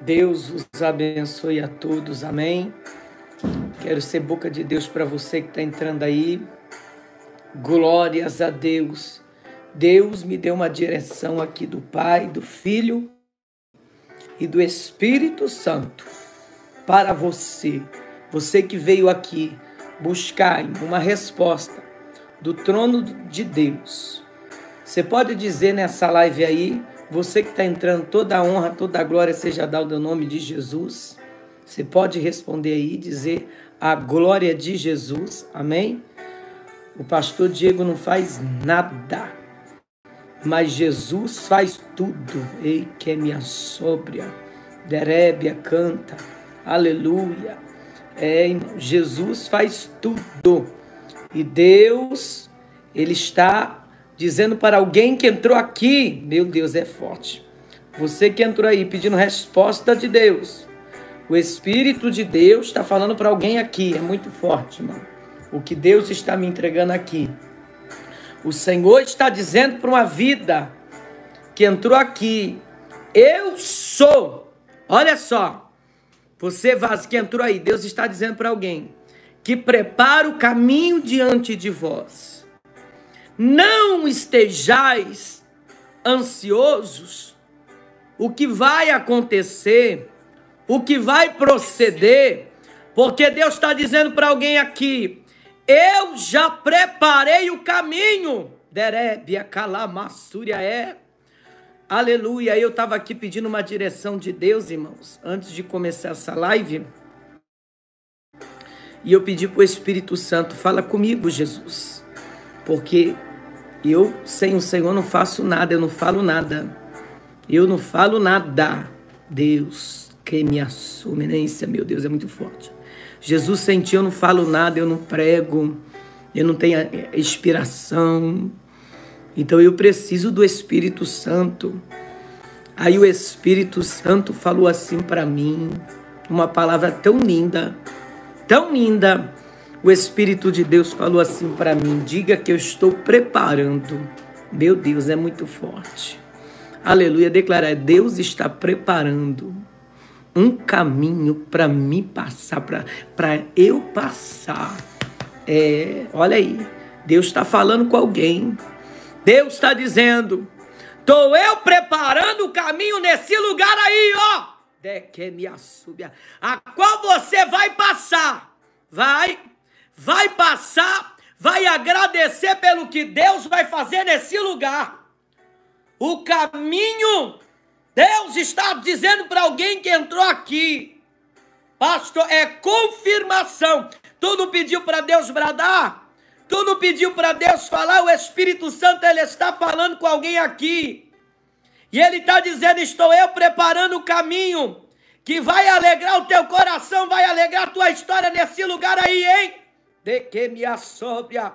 Deus os abençoe a todos, amém. Quero ser boca de Deus para você que está entrando aí. Glórias a Deus. Deus me deu uma direção aqui do Pai, do Filho e do Espírito Santo para você. Você que veio aqui buscar uma resposta do trono de Deus. Você pode dizer nessa live aí, você que está entrando, toda a honra, toda a glória seja dada ao nome de Jesus. Você pode responder aí, dizer a glória de Jesus. Amém? O pastor Diego não faz nada, mas Jesus faz tudo. Ei, que é minha sóbria. Derébia canta. Aleluia. É, Jesus faz tudo. E Deus, Ele está dizendo para alguém que entrou aqui, meu Deus, é forte. Você que entrou aí pedindo resposta de Deus. O Espírito de Deus está falando para alguém aqui, é muito forte, mano. O que Deus está me entregando aqui. O Senhor está dizendo para uma vida que entrou aqui. Eu sou. Olha só. Você que entrou aí, Deus está dizendo para alguém que prepara o caminho diante de vós não estejais ansiosos, o que vai acontecer, o que vai proceder, porque Deus está dizendo para alguém aqui: eu já preparei o caminho. Derebia calamassúria é. Aleluia. Eu estava aqui pedindo uma direção de Deus, irmãos, antes de começar essa live. E eu pedi para o Espírito Santo: fala comigo, Jesus. Porque eu, sem o Senhor, não faço nada, eu não falo nada. Eu não falo nada. Deus, que me assume, eminência, meu Deus, é muito forte. Jesus sentiu, eu não falo nada, eu não prego, eu não tenho é, inspiração. Então eu preciso do Espírito Santo. Aí o Espírito Santo falou assim para mim, uma palavra tão linda, tão linda o Espírito de Deus falou assim para mim: diga que eu estou preparando. Meu Deus, é muito forte. Aleluia. Declarar: Deus está preparando um caminho para me passar, para eu passar. É, olha aí, Deus está falando com alguém. Deus está dizendo: estou eu preparando o caminho nesse lugar aí, ó. De que me assume, a qual você vai passar. Vai vai passar, vai agradecer pelo que Deus vai fazer nesse lugar. O caminho, Deus está dizendo para alguém que entrou aqui, pastor, é confirmação. Tu não pediu para Deus bradar? Tu não pediu para Deus falar? O Espírito Santo, ele está falando com alguém aqui. E ele está dizendo: Estou eu preparando o caminho que vai alegrar o teu coração, vai alegrar a tua história nesse lugar aí, hein? De que me assobia.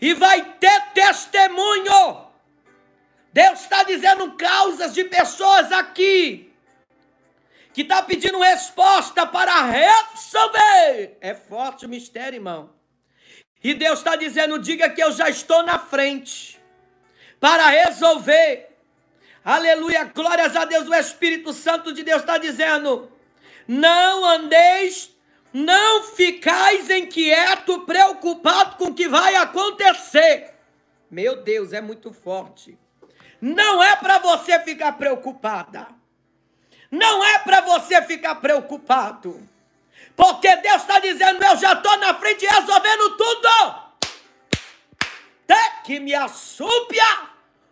E vai ter testemunho. Deus está dizendo causas de pessoas aqui que está pedindo resposta para resolver. É forte o mistério, irmão. E Deus está dizendo: diga que eu já estou na frente para resolver. Aleluia, glórias a Deus. O Espírito Santo de Deus está dizendo: não andeis não ficais inquieto, preocupado com o que vai acontecer. Meu Deus, é muito forte. Não é para você ficar preocupada. Não é para você ficar preocupado. Porque Deus está dizendo: Eu já estou na frente resolvendo tudo. Até que me assúpia.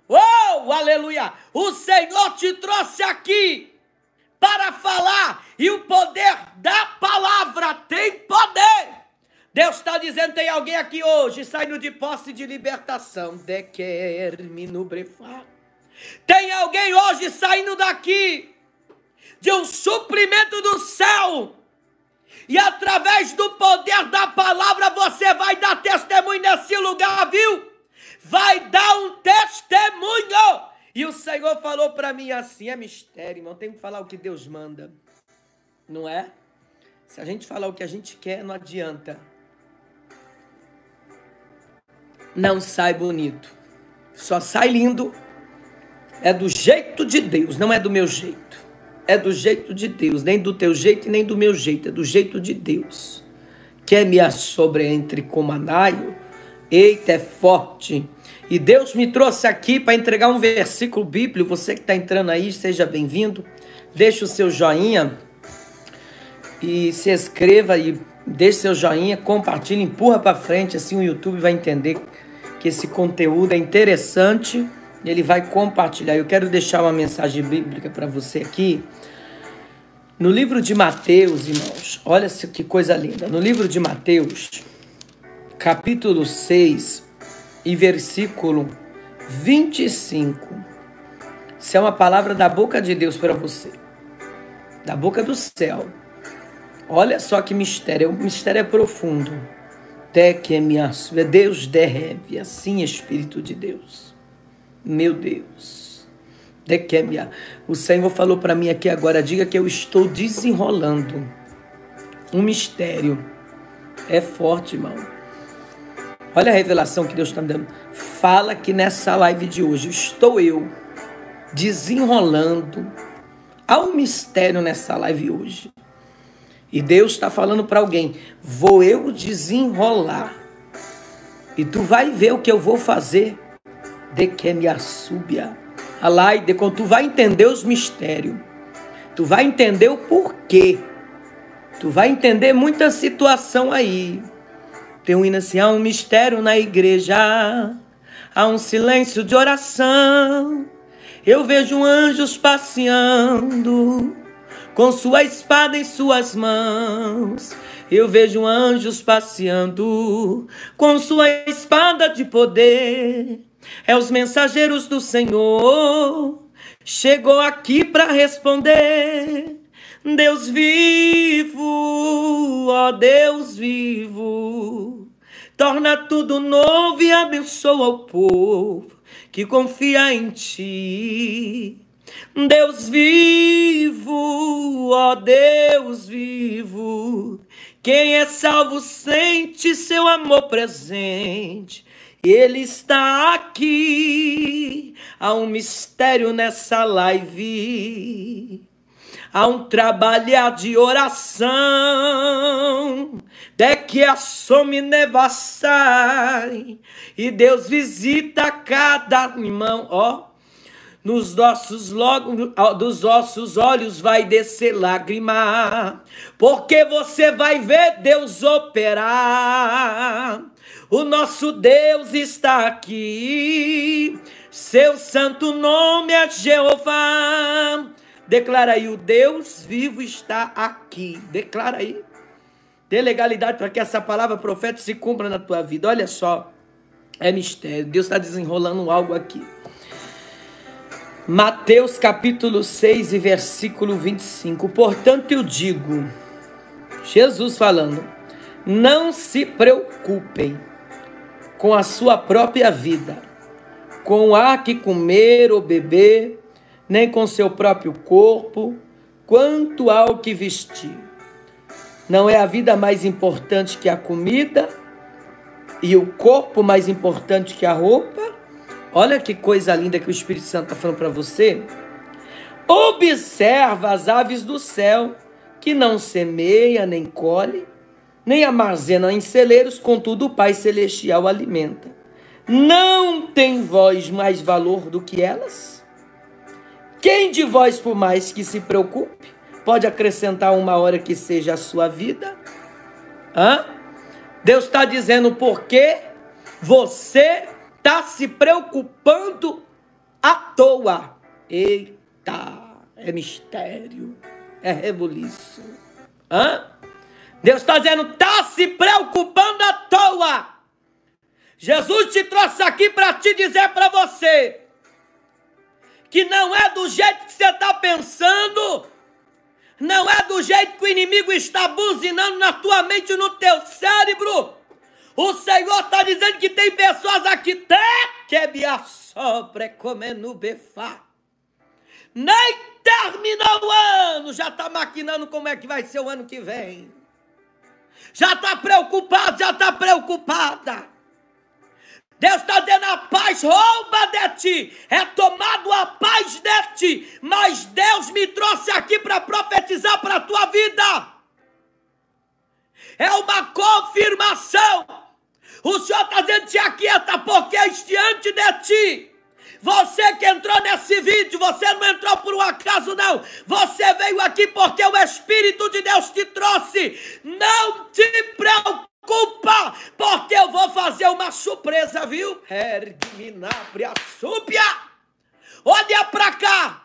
Oh, aleluia. O Senhor te trouxe aqui para falar, e o poder da palavra tem poder. Deus está dizendo: tem alguém aqui hoje saindo de posse de libertação. De quer-me no brefar. Tem alguém hoje saindo daqui de um suprimento do céu. E através do poder da palavra você vai dar testemunho nesse lugar, viu? Vai dar um testemunho e o Senhor falou para mim assim: é mistério, irmão. Tem que falar o que Deus manda. Não é? Se a gente falar o que a gente quer, não adianta. Não sai bonito. Só sai lindo. É do jeito de Deus, não é do meu jeito. é do jeito de Deus, nem do teu jeito e nem do meu jeito, é do jeito de Deus. Quer me sobre entre comanaio? Eita, é forte. E Deus me trouxe aqui para entregar um versículo bíblico. Você que está entrando aí, seja bem-vindo. Deixe o seu joinha e se inscreva e deixe seu joinha, compartilhe, empurra para frente, assim o YouTube vai entender que esse conteúdo é interessante ele vai compartilhar. Eu quero deixar uma mensagem bíblica para você aqui. No livro de Mateus, irmãos, olha que coisa linda. No livro de Mateus, capítulo 6 e versículo 25. Isso é uma palavra da boca de Deus para você. Da boca do céu. Olha só que mistério, o mistério é profundo. Até que é minha é Deus deve, assim Espírito de Deus. Meu Deus. De que é minha. O Senhor falou para mim aqui agora, diga que eu estou desenrolando um mistério. É forte, irmão. Olha a revelação que Deus está me dando. Fala que nessa live de hoje estou eu desenrolando. Há um mistério nessa live hoje. E Deus está falando para alguém: vou eu desenrolar. E tu vai ver o que eu vou fazer. De que me assúbia. Alaide, quando tu vai entender os mistérios, tu vai entender o porquê. Tu vai entender muita situação aí. Tem um hino assim, há um mistério na igreja, há um silêncio de oração. Eu vejo anjos passeando com sua espada em suas mãos. Eu vejo anjos passeando com sua espada de poder. É os mensageiros do Senhor. Chegou aqui para responder. Deus vivo, ó Deus vivo, torna tudo novo e abençoa o povo que confia em ti. Deus vivo, ó Deus vivo, quem é salvo sente seu amor presente. Ele está aqui. Há um mistério nessa live. Há um trabalhar de oração. De que assome nevassai. E Deus visita cada irmão. Ó nos nossos logo dos nossos olhos vai descer lágrima, porque você vai ver Deus operar. O nosso Deus está aqui, seu santo nome é Jeová. Declara aí, o Deus vivo está aqui. Declara aí. Dê legalidade para que essa palavra profética se cumpra na tua vida. Olha só, é mistério. Deus está desenrolando algo aqui. Mateus capítulo 6 e versículo 25. Portanto, eu digo, Jesus falando, não se preocupem com a sua própria vida, com o ar que comer ou beber, nem com seu próprio corpo, quanto ao que vestir. Não é a vida mais importante que a comida e o corpo mais importante que a roupa? Olha que coisa linda que o Espírito Santo está falando para você. Observa as aves do céu, que não semeia nem colhe, nem armazena em celeiros, contudo o Pai Celestial alimenta. Não tem vós mais valor do que elas? Quem de vós, por mais que se preocupe, pode acrescentar uma hora que seja a sua vida? Hã? Deus está dizendo porque você está se preocupando à toa. Eita, é mistério, é rebuliço. Hã? Deus está dizendo, está se preocupando à toa. Jesus te trouxe aqui para te dizer para você que não é do jeito que você está pensando, não é do jeito que o inimigo está buzinando na tua mente, no teu cérebro. O Senhor está dizendo que tem pessoas aqui que me assopra comendo befá. Nem terminou o ano, já está maquinando como é que vai ser o ano que vem. Já está preocupado, já está preocupada. Deus está dando a paz, rouba de ti, é tomado a paz de ti, mas Deus me trouxe aqui para profetizar para a tua vida. É uma confirmação. O Senhor está dizendo: te aquieta, porque é diante de ti. Você que entrou nesse vídeo, você não entrou por um acaso, não. Você veio aqui porque o Espírito de Deus te trouxe. Não te preocupe culpa, porque eu vou fazer uma surpresa, viu? Ergue-me a súpia. Olha pra cá.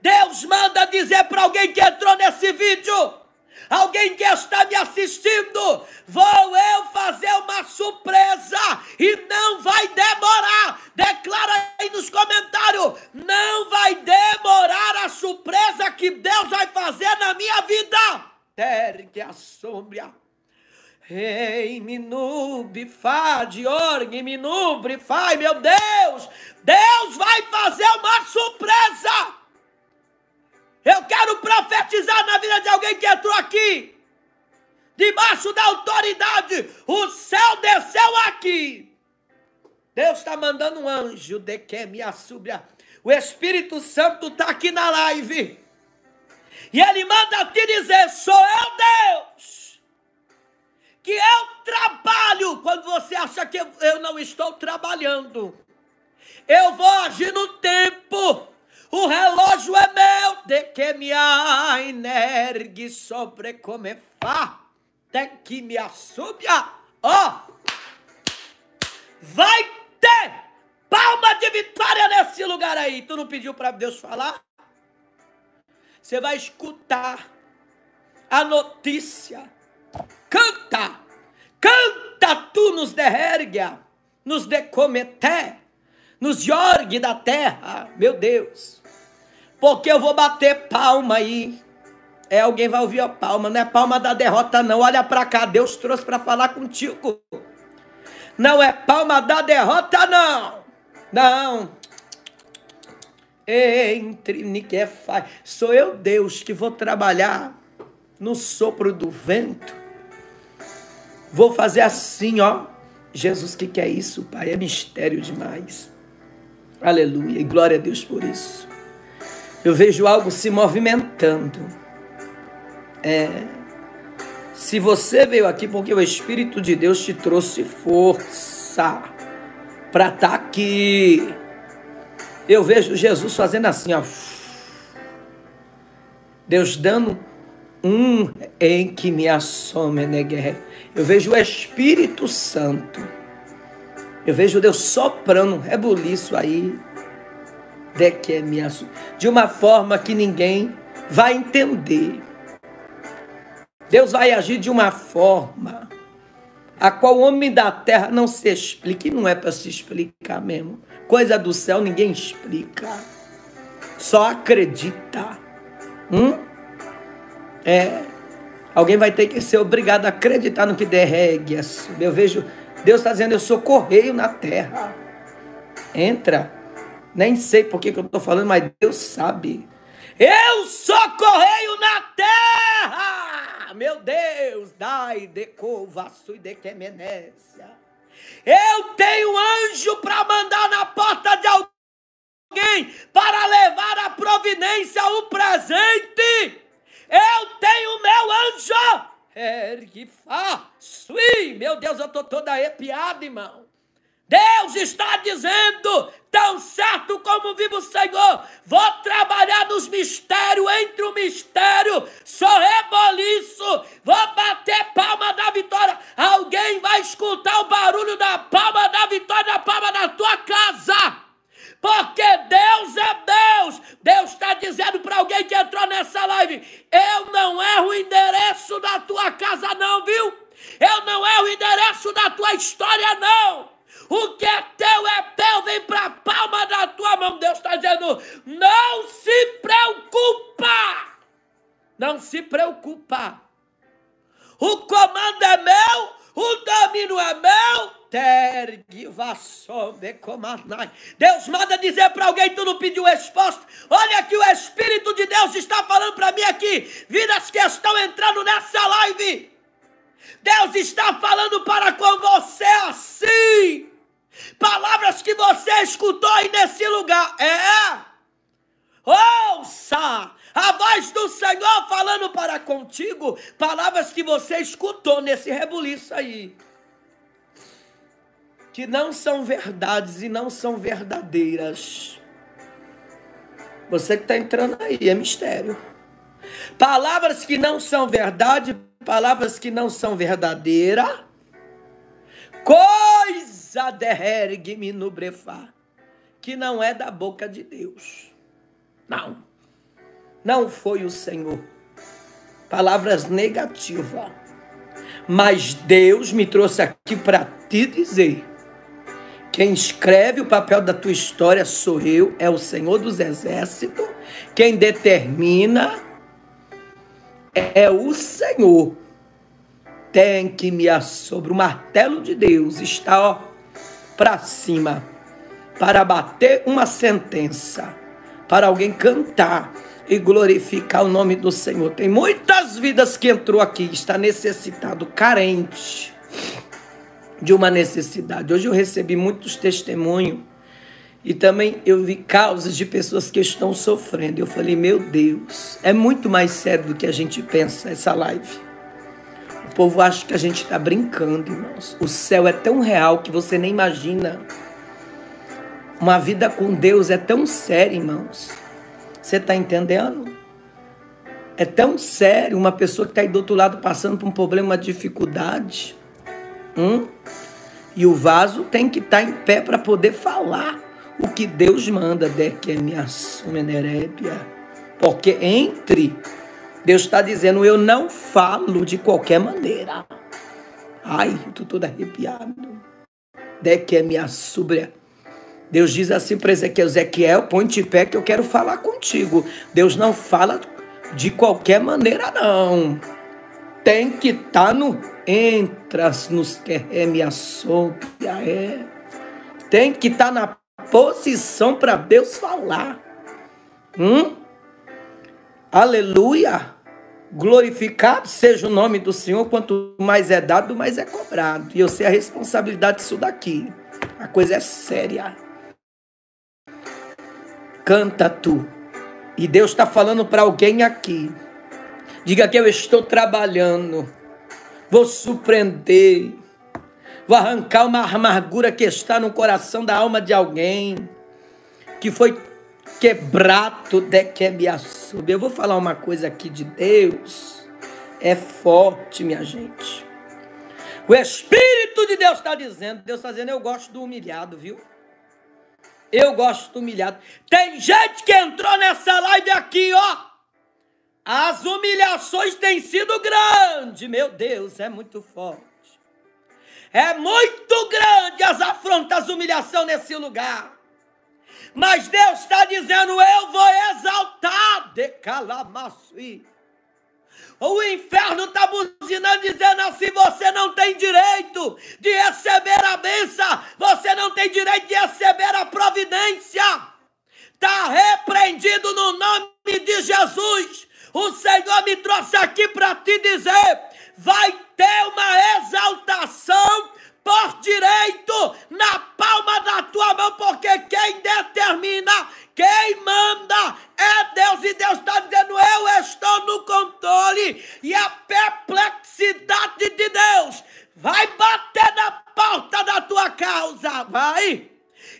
Deus manda dizer para alguém que entrou nesse vídeo, alguém que está me assistindo, vou eu fazer uma surpresa e não vai demorar. Declara aí nos comentários, não vai demorar a surpresa que Deus vai fazer na minha vida. Ergue a sombra. Rei, minubi, fá, de orgue, minubre, fai, meu Deus! Deus vai fazer uma surpresa! Eu quero profetizar na vida de alguém que entrou aqui. Debaixo da autoridade, o céu desceu aqui. Deus está mandando um anjo de que me assubia. O Espírito Santo está aqui na live. E ele manda te dizer: sou eu Deus que eu trabalho quando você acha que eu não estou trabalhando. Eu vou agir no tempo. O relógio é meu, de que me energue sobre como fa, de que me assubia. Ó, oh, vai ter palma de vitória nesse lugar aí. Tu não pediu para Deus falar? Você vai escutar a notícia Canta! Canta tu nos derrerga, nos decometé, nos jorgue da terra, meu Deus. Porque eu vou bater palma aí. É, alguém vai ouvir a palma, não é palma da derrota não. Olha para cá, Deus trouxe para falar contigo. Não é palma da derrota não. Não. Entre Niquefai. Sou eu Deus que vou trabalhar no sopro do vento Vou fazer assim, ó. Jesus, que que é isso, Pai? É mistério demais. Aleluia. E glória a Deus por isso. Eu vejo algo se movimentando. É. Se você veio aqui porque o Espírito de Deus te trouxe força para estar tá aqui. Eu vejo Jesus fazendo assim, ó. Deus dando um em que me assome, né, guerra. Eu vejo o Espírito Santo. Eu vejo Deus soprando rebuliço aí. De que é me. De uma forma que ninguém vai entender. Deus vai agir de uma forma a qual o homem da terra não se explica. E não é para se explicar mesmo. Coisa do céu ninguém explica. Só acredita. Hum? É. Alguém vai ter que ser obrigado a acreditar no que derregue. Eu vejo Deus está dizendo: Eu sou correio na terra. Entra. Nem sei por que, que eu estou falando, mas Deus sabe. Eu sou correio na terra. Meu Deus, dai de covaçu e de quemenécia. Eu tenho anjo para mandar na porta de alguém para levar a providência, o presente. Eu tenho meu anjo. Ergue, sui. Meu Deus, eu estou toda arrepiada, irmão. Deus está dizendo, tão certo como vivo o Senhor, vou trabalhar nos mistérios, entre o mistério, sou reboliço, vou bater palma da vitória. Alguém vai escutar o barulho da palma da vitória, da palma da tua casa porque Deus é Deus. Deus está dizendo para alguém que entrou nessa live: eu não erro o endereço da tua casa, não, viu? Eu não erro o endereço da tua história, não. O que é teu é teu, vem para a palma da tua mão. Deus está dizendo: não se preocupa. Não se preocupa. O comando é meu, o domínio é meu, Deus manda dizer para alguém, tu não pediu resposta. Olha que o Espírito de Deus está falando para mim aqui. Vidas que estão entrando nessa live. Deus está falando para com você assim. Palavras que você escutou aí nesse lugar. É. Ouça a voz do Senhor falando para contigo. Palavras que você escutou nesse rebuliço aí. Que não são verdades e não são verdadeiras. Você que está entrando aí, é mistério. Palavras que não são verdade, palavras que não são verdadeira. Coisa derregue-me no brefá, que não é da boca de Deus. Não. Não foi o Senhor. Palavras negativas. Mas Deus me trouxe aqui para te dizer quem escreve o papel da tua história sou eu, é o Senhor dos Exércitos. Quem determina é o Senhor. Tem que me sobre o martelo de Deus está ó para cima para bater uma sentença, para alguém cantar e glorificar o nome do Senhor. Tem muitas vidas que entrou aqui, está necessitado, carente de uma necessidade. Hoje eu recebi muitos testemunhos e também eu vi causas de pessoas que estão sofrendo. Eu falei, meu Deus, é muito mais sério do que a gente pensa essa live. O povo acha que a gente está brincando, irmãos. O céu é tão real que você nem imagina. Uma vida com Deus é tão séria, irmãos. Você está entendendo? É tão sério uma pessoa que está aí do outro lado passando por um problema, uma dificuldade. Hum? E o vaso tem que estar tá em pé para poder falar o que Deus manda. Porque entre, Deus está dizendo, eu não falo de qualquer maneira. Ai, estou todo arrepiado. Deus diz assim para Ezequiel, Ezequiel, põe-te pé que eu quero falar contigo. Deus não fala de qualquer maneira, não. Tem que estar tá no entras nos quereme a é. Tem que estar tá na posição para Deus falar. Hum? Aleluia! Glorificado seja o nome do Senhor. Quanto mais é dado, mais é cobrado. E eu sei a responsabilidade disso daqui. A coisa é séria. Canta tu. E Deus está falando para alguém aqui. Diga que eu estou trabalhando vou surpreender, vou arrancar uma amargura que está no coração da alma de alguém que foi quebrado de que me assobe. Eu vou falar uma coisa aqui de Deus, é forte, minha gente. O Espírito de Deus está dizendo, Deus está dizendo, eu gosto do humilhado, viu? Eu gosto do humilhado. Tem gente que entrou nessa live aqui, ó as humilhações têm sido grandes, meu Deus, é muito forte. É muito grande as afrontas, as humilhação nesse lugar. Mas Deus está dizendo: Eu vou exaltar de calamaçui. O inferno está buzinando, dizendo assim: você não tem direito de receber a benção, você não tem direito de receber a providência. Está repreendido no nome de Jesus. O Senhor me trouxe aqui para te dizer: vai ter uma exaltação por direito na palma da tua mão, porque quem determina, quem manda é Deus, e Deus está dizendo: eu estou no controle, e a perplexidade de Deus vai bater na porta da tua causa, vai.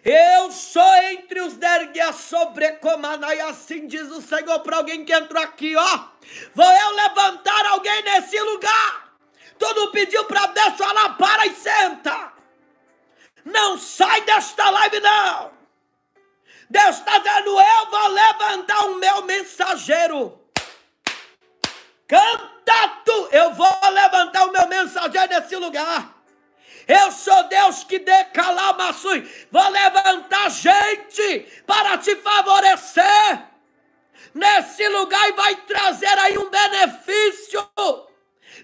Eu sou entre os derguias sobrecomanai, assim diz o Senhor para alguém que entrou aqui, ó. Vou eu levantar alguém nesse lugar. Tu não pediu para Deus falar, para e senta. Não sai desta live, não. Deus está dizendo, eu vou levantar o meu mensageiro. Canta tu, eu vou levantar o meu mensageiro nesse lugar. Eu sou Deus que maçui. Vou levantar gente para te favorecer nesse lugar e vai trazer aí um benefício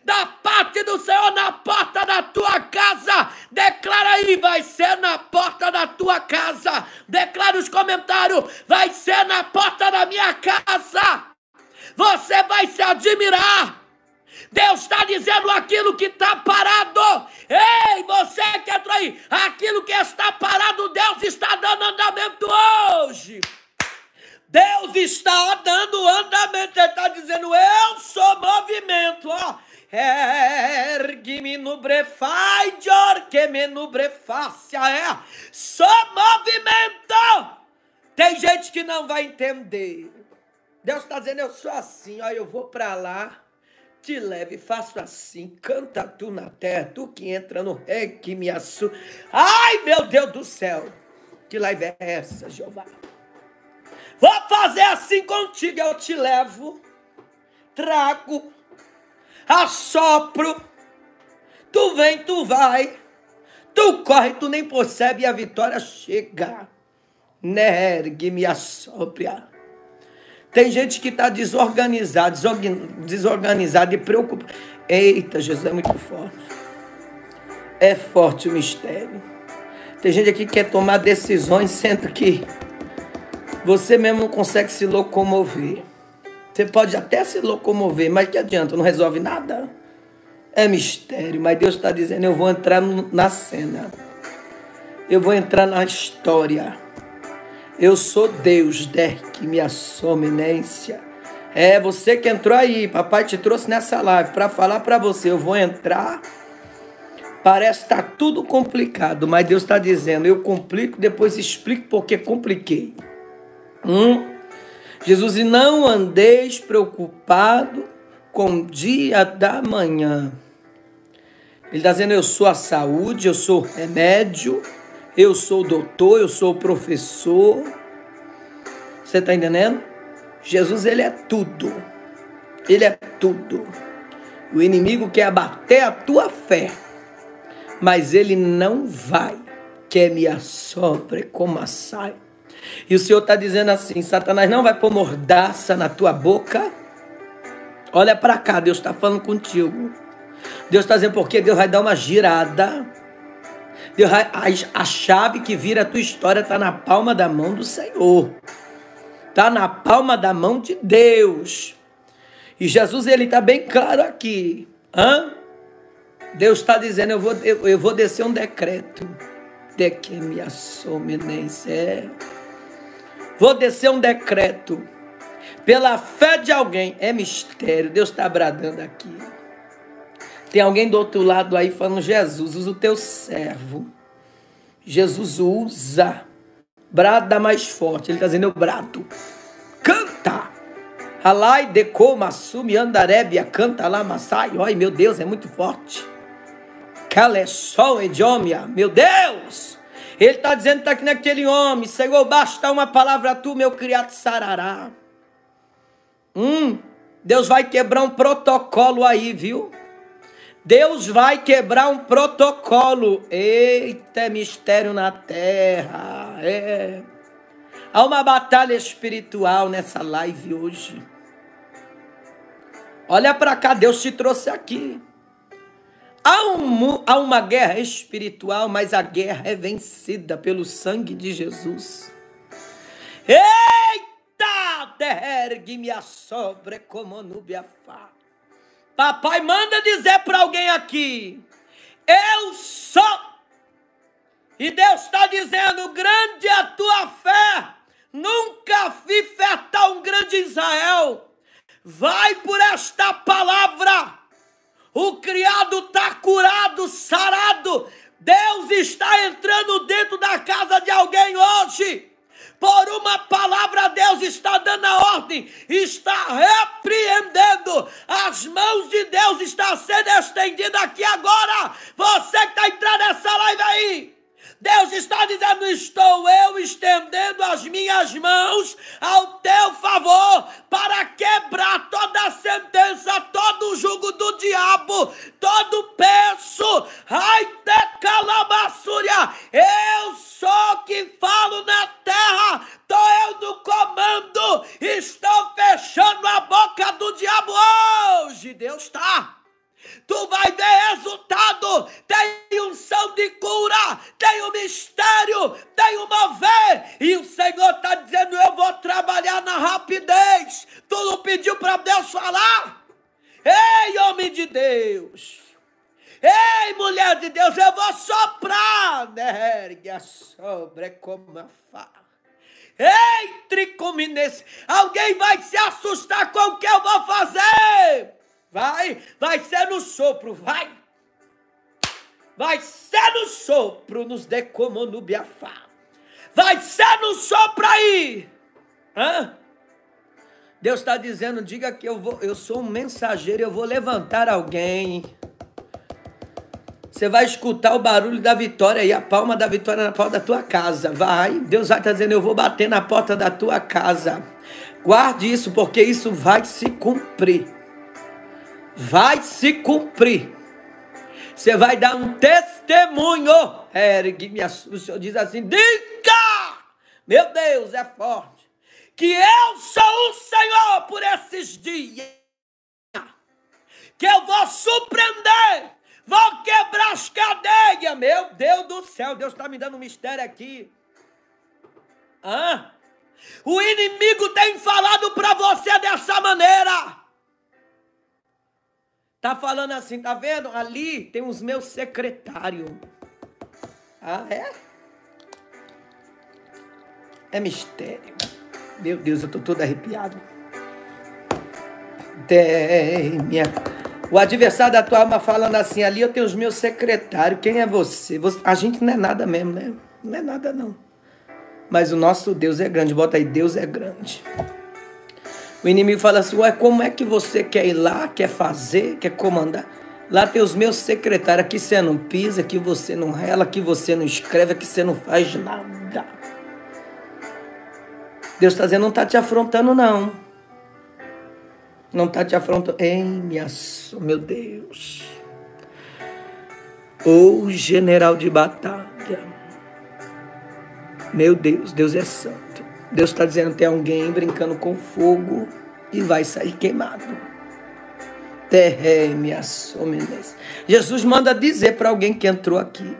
da parte do Senhor na porta da tua casa. Declara aí, vai ser na porta da tua casa. Declara os comentários, vai ser na porta da minha casa. Você vai se admirar Deus está dizendo aquilo que está parado. Ei, você que entrou aí, aquilo que está parado, Deus está dando andamento hoje. Deus está dando andamento, Ele está dizendo: Eu sou movimento, ó. Ergue-me no brefai, que-me no brefácia, é. Sou movimento. Tem gente que não vai entender. Deus está dizendo: Eu sou assim, ó. Eu vou para lá te leve, faço assim, canta tu na terra, tu que entra no rei que me assu. Ai, meu Deus do céu, que live é essa, Jeová? Vou fazer assim contigo, eu te levo, trago, assopro, tu vem, tu vai, tu corre, tu nem percebe e a vitória chega. Nergue-me a sóbria. Tem gente que está desorganizado, desorganizado e preocupado. Eita, Jesus é muito forte. É forte o mistério. Tem gente aqui que quer tomar decisões, sendo que você mesmo não consegue se locomover. Você pode até se locomover, mas que adianta? Não resolve nada. É mistério, mas Deus está dizendo: eu vou entrar na cena. Eu vou entrar na história. Eu sou Deus, que me assominência. É você que entrou aí, papai te trouxe nessa live para falar para você. Eu vou entrar. Parece estar tá tudo complicado, mas Deus está dizendo: eu complico, depois explico porque compliquei. Hum? Jesus, e não andeis preocupado com o dia da manhã. Ele está dizendo: eu sou a saúde, eu sou o remédio eu sou doutor, eu sou professor. Você está entendendo? Jesus, ele é tudo. Ele é tudo. O inimigo quer abater a tua fé, mas ele não vai. Quer me assopre como a sai. E o Senhor está dizendo assim: Satanás não vai pôr mordaça na tua boca. Olha para cá, Deus está falando contigo. Deus está dizendo porque Deus vai dar uma girada Deus, a, a chave que vira a tua história está na palma da mão do Senhor. Está na palma da mão de Deus. E Jesus ele está bem claro aqui. Hã? Deus está dizendo, eu vou, eu, eu, vou descer um decreto. De que me assome nem Vou descer um decreto. Pela fé de alguém. É mistério. Deus está bradando aqui. Tem alguém do outro lado aí falando: Jesus, usa o teu servo. Jesus usa. Brada mais forte. Ele está dizendo: Eu brado. Canta. Alai deco masumi andarebia. Canta lá, Massai. Ai, meu Deus, é muito forte. Calessol ediomia. Meu Deus. Ele está dizendo está aqui naquele homem. Senhor, basta uma palavra tu, meu criado sarará. Hum, Deus vai quebrar um protocolo aí, viu? Deus vai quebrar um protocolo. Eita, mistério na terra. É. Há uma batalha espiritual nessa live hoje. Olha para cá, Deus te trouxe aqui. Há, um, há uma guerra espiritual, mas a guerra é vencida pelo sangue de Jesus. Eita, dergue-me a como nubia. Papai manda dizer para alguém aqui: Eu sou. E Deus está dizendo: grande é a tua fé. Nunca vi fé tão grande Israel. Vai por esta palavra. O criado está curado, sarado. Deus está entrando dentro da casa de alguém hoje por uma palavra, Deus está dando a ordem, está repreendendo. As mãos de Deus estão sendo estendidas aqui agora. Você que está entrando nessa live aí. Deus está dizendo: Estou eu estendendo as minhas mãos ao teu favor para quebrar toda sentença, todo o jugo do diabo, todo peso. Ai, te eu sou que falo na terra, estou eu no comando, estou fechando a boca do diabo hoje. Deus está tu vai ter resultado. Tem unção de cura, tem um mistério, tem um mover. E o Senhor está dizendo: Eu vou trabalhar na rapidez. Tu não pediu para Deus falar? Ei, homem de Deus. Ei, mulher de Deus, eu vou soprar. Ergue a sobre como a fá. Entre comigo nesse. Alguém vai se assustar com o que eu vou fazer. Vai, vai ser no sopro, vai. Vai ser no sopro, nos decomonubiafá. Vai ser no sopro aí. Hã? Deus está dizendo, diga que eu, vou, eu sou um mensageiro, eu vou levantar alguém. Você vai escutar o barulho da vitória e a palma da vitória na porta da tua casa. Vai, Deus vai estar dizendo, eu vou bater na porta da tua casa. Guarde isso, porque isso vai se cumprir. Vai se cumprir. Você vai dar um testemunho. Ergue-me, o Senhor diz assim, diga! Meu Deus, é forte que eu sou o Senhor por esses dias, que eu vou surpreender, vou quebrar as cadeias. Meu Deus do céu, Deus está me dando um mistério aqui. Hã? O inimigo tem falado para você dessa maneira. Tá falando assim, tá vendo? Ali tem os meus secretários. Ah, é? É mistério. Meu Deus, eu tô todo arrepiado. Tem minha... O adversário da tua alma falando assim, ali eu tenho os meus secretários. Quem é você? você? A gente não é nada mesmo, né? Não é nada não. Mas o nosso Deus é grande. Bota aí, Deus é grande. O inimigo fala assim, ué, como é que você quer ir lá, quer fazer, quer comandar? Lá tem os meus secretários, aqui você não pisa, aqui você não rela, aqui você não escreve, aqui você não faz nada. Deus está dizendo, não está te afrontando, não. Não está te afrontando. Ei, minha, meu Deus. O general de batalha. Meu Deus, Deus é santo. Deus está dizendo, tem alguém brincando com fogo e vai sair queimado. Terreme Jesus manda dizer para alguém que entrou aqui.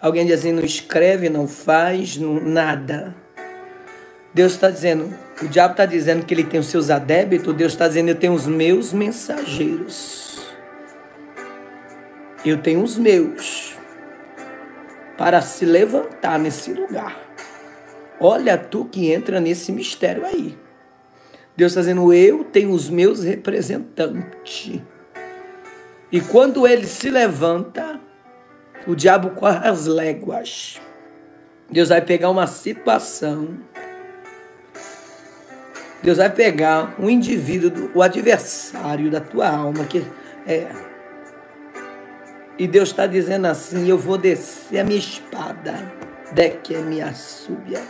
Alguém dizendo, não escreve, não faz, não, nada Deus está dizendo, o diabo está dizendo que ele tem os seus adébitos, Deus está dizendo, eu tenho os meus mensageiros. Eu tenho os meus para se levantar nesse lugar. Olha tu que entra nesse mistério aí. Deus está dizendo, eu tenho os meus representantes. E quando ele se levanta, o diabo corre as léguas. Deus vai pegar uma situação Deus vai pegar um indivíduo, o adversário da tua alma, que é. E Deus está dizendo assim: eu vou descer a minha espada, de que é minha súbia,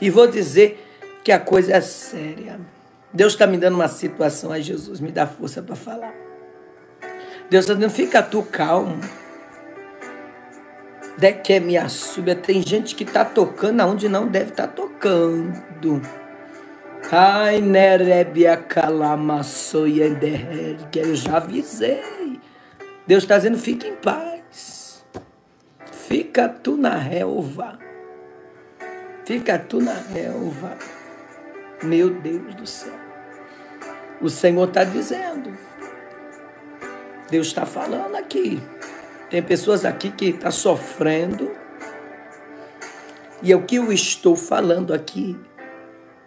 e vou dizer que a coisa é séria. Deus está me dando uma situação, aí Jesus me dá força para falar. Deus está dizendo: fica tu calmo. De que minha súbia. Tem gente que está tocando aonde não deve estar tá tocando. Ai, nerebia calamassoia que eu já avisei. Deus está dizendo, fica em paz. Fica tu na relva. Fica tu na relva. Meu Deus do céu. O Senhor está dizendo. Deus está falando aqui. Tem pessoas aqui que estão tá sofrendo. E é o que eu estou falando aqui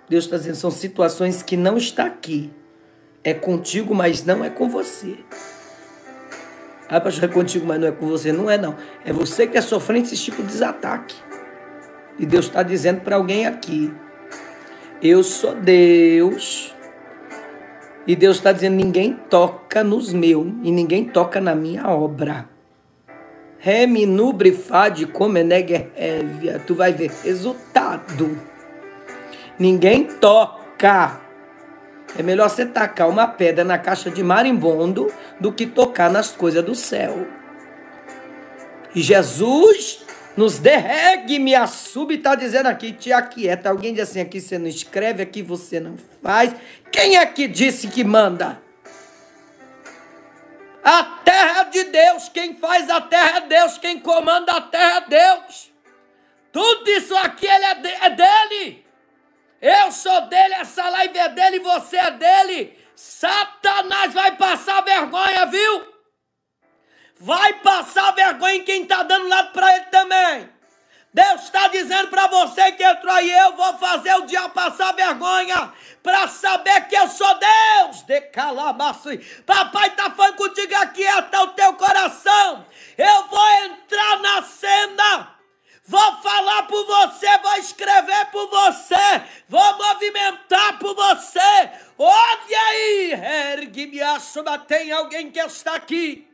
Deus está dizendo, são situações que não está aqui. É contigo, mas não é com você. Ah, pastor, é contigo, mas não é com você. Não é, não. É você que é sofrendo esse tipo de ataque. E Deus está dizendo para alguém aqui: Eu sou Deus. E Deus está dizendo: ninguém toca nos meus e ninguém toca na minha obra. Reminubre fade. Tu vai ver resultado. Ninguém toca. É melhor você tacar uma pedra na caixa de marimbondo do que tocar nas coisas do céu. E Jesus nos derregue, me assume, está dizendo aqui, te aquieta. Alguém diz assim, aqui você não escreve, aqui você não faz. Quem é que disse que manda? A terra é de Deus, quem faz a terra é Deus, quem comanda a terra é Deus. Tudo isso aqui ele é, é dele. Eu sou dele, essa live é dele, você é dele. Satanás vai passar vergonha, viu? Vai passar vergonha em quem está dando lado para ele também. Deus está dizendo para você que entrou aí, eu vou fazer o dia passar vergonha para saber que eu sou Deus. De calamaço. Papai está falando contigo aqui, até o teu coração. Eu vou entrar na cena. Vou falar por você, vou escrever por você, vou movimentar por você. Olha aí, ergue-me a tem alguém que está aqui.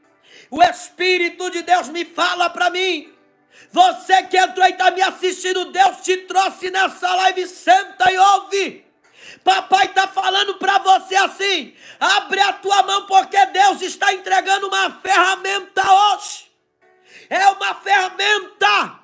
O Espírito de Deus me fala para mim você que entrou e está me assistindo, Deus te trouxe nessa live, senta e ouve. Papai está falando para você assim: abre a tua mão, porque Deus está entregando uma ferramenta hoje. É uma ferramenta,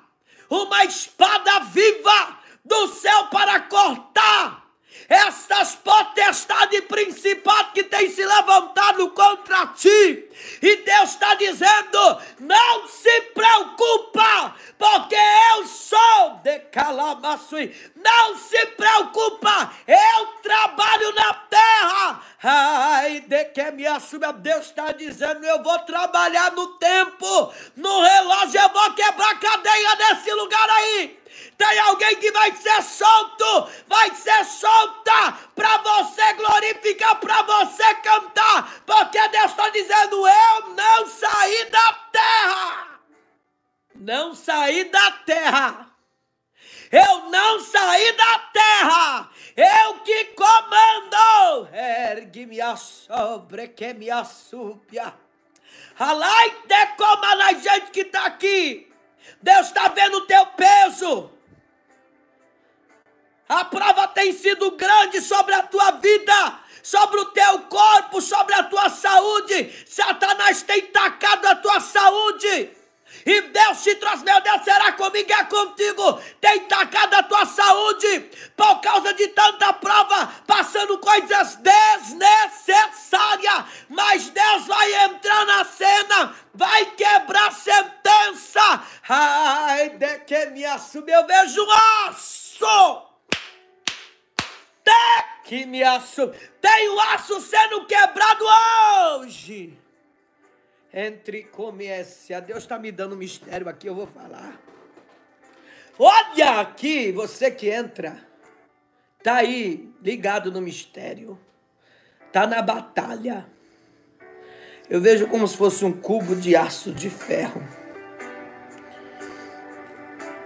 uma espada viva do céu para cortar essas potestades principais que têm se levantado contra ti. E Deus está dizendo: não se preocupa, porque eu sou de Calamaçui. Não se preocupa, eu trabalho na terra. Ai, de que me assume, Deus está dizendo: eu vou trabalhar no tempo, no relógio, eu vou quebrar a cadeia desse lugar aí. Tem alguém que vai ser solto, vai ser solta para você glorificar, para você cantar, porque Deus está dizendo: Eu não saí da terra. Não saí da terra. Eu não saí da terra. Eu que comando. Ergue-me a sobre que me assúpia. Alai de como a gente que está aqui. Deus está vendo o teu peso. A prova tem sido grande sobre a tua vida, sobre o teu corpo, sobre a tua saúde. Satanás tem tacado a tua saúde. E Deus te trouxe, meu Deus, será comigo é contigo. Tem tacado a tua saúde por causa de tanta prova, passando coisas desnecessárias. Mas Deus vai entrar na cena, vai quebrar sentença. Ai, de que me assume, eu vejo um aço que me aço. Tem o aço sendo quebrado hoje. Entre comece. A Deus está me dando um mistério aqui, eu vou falar. Olha aqui, você que entra. Tá aí, ligado no mistério. Tá na batalha. Eu vejo como se fosse um cubo de aço de ferro.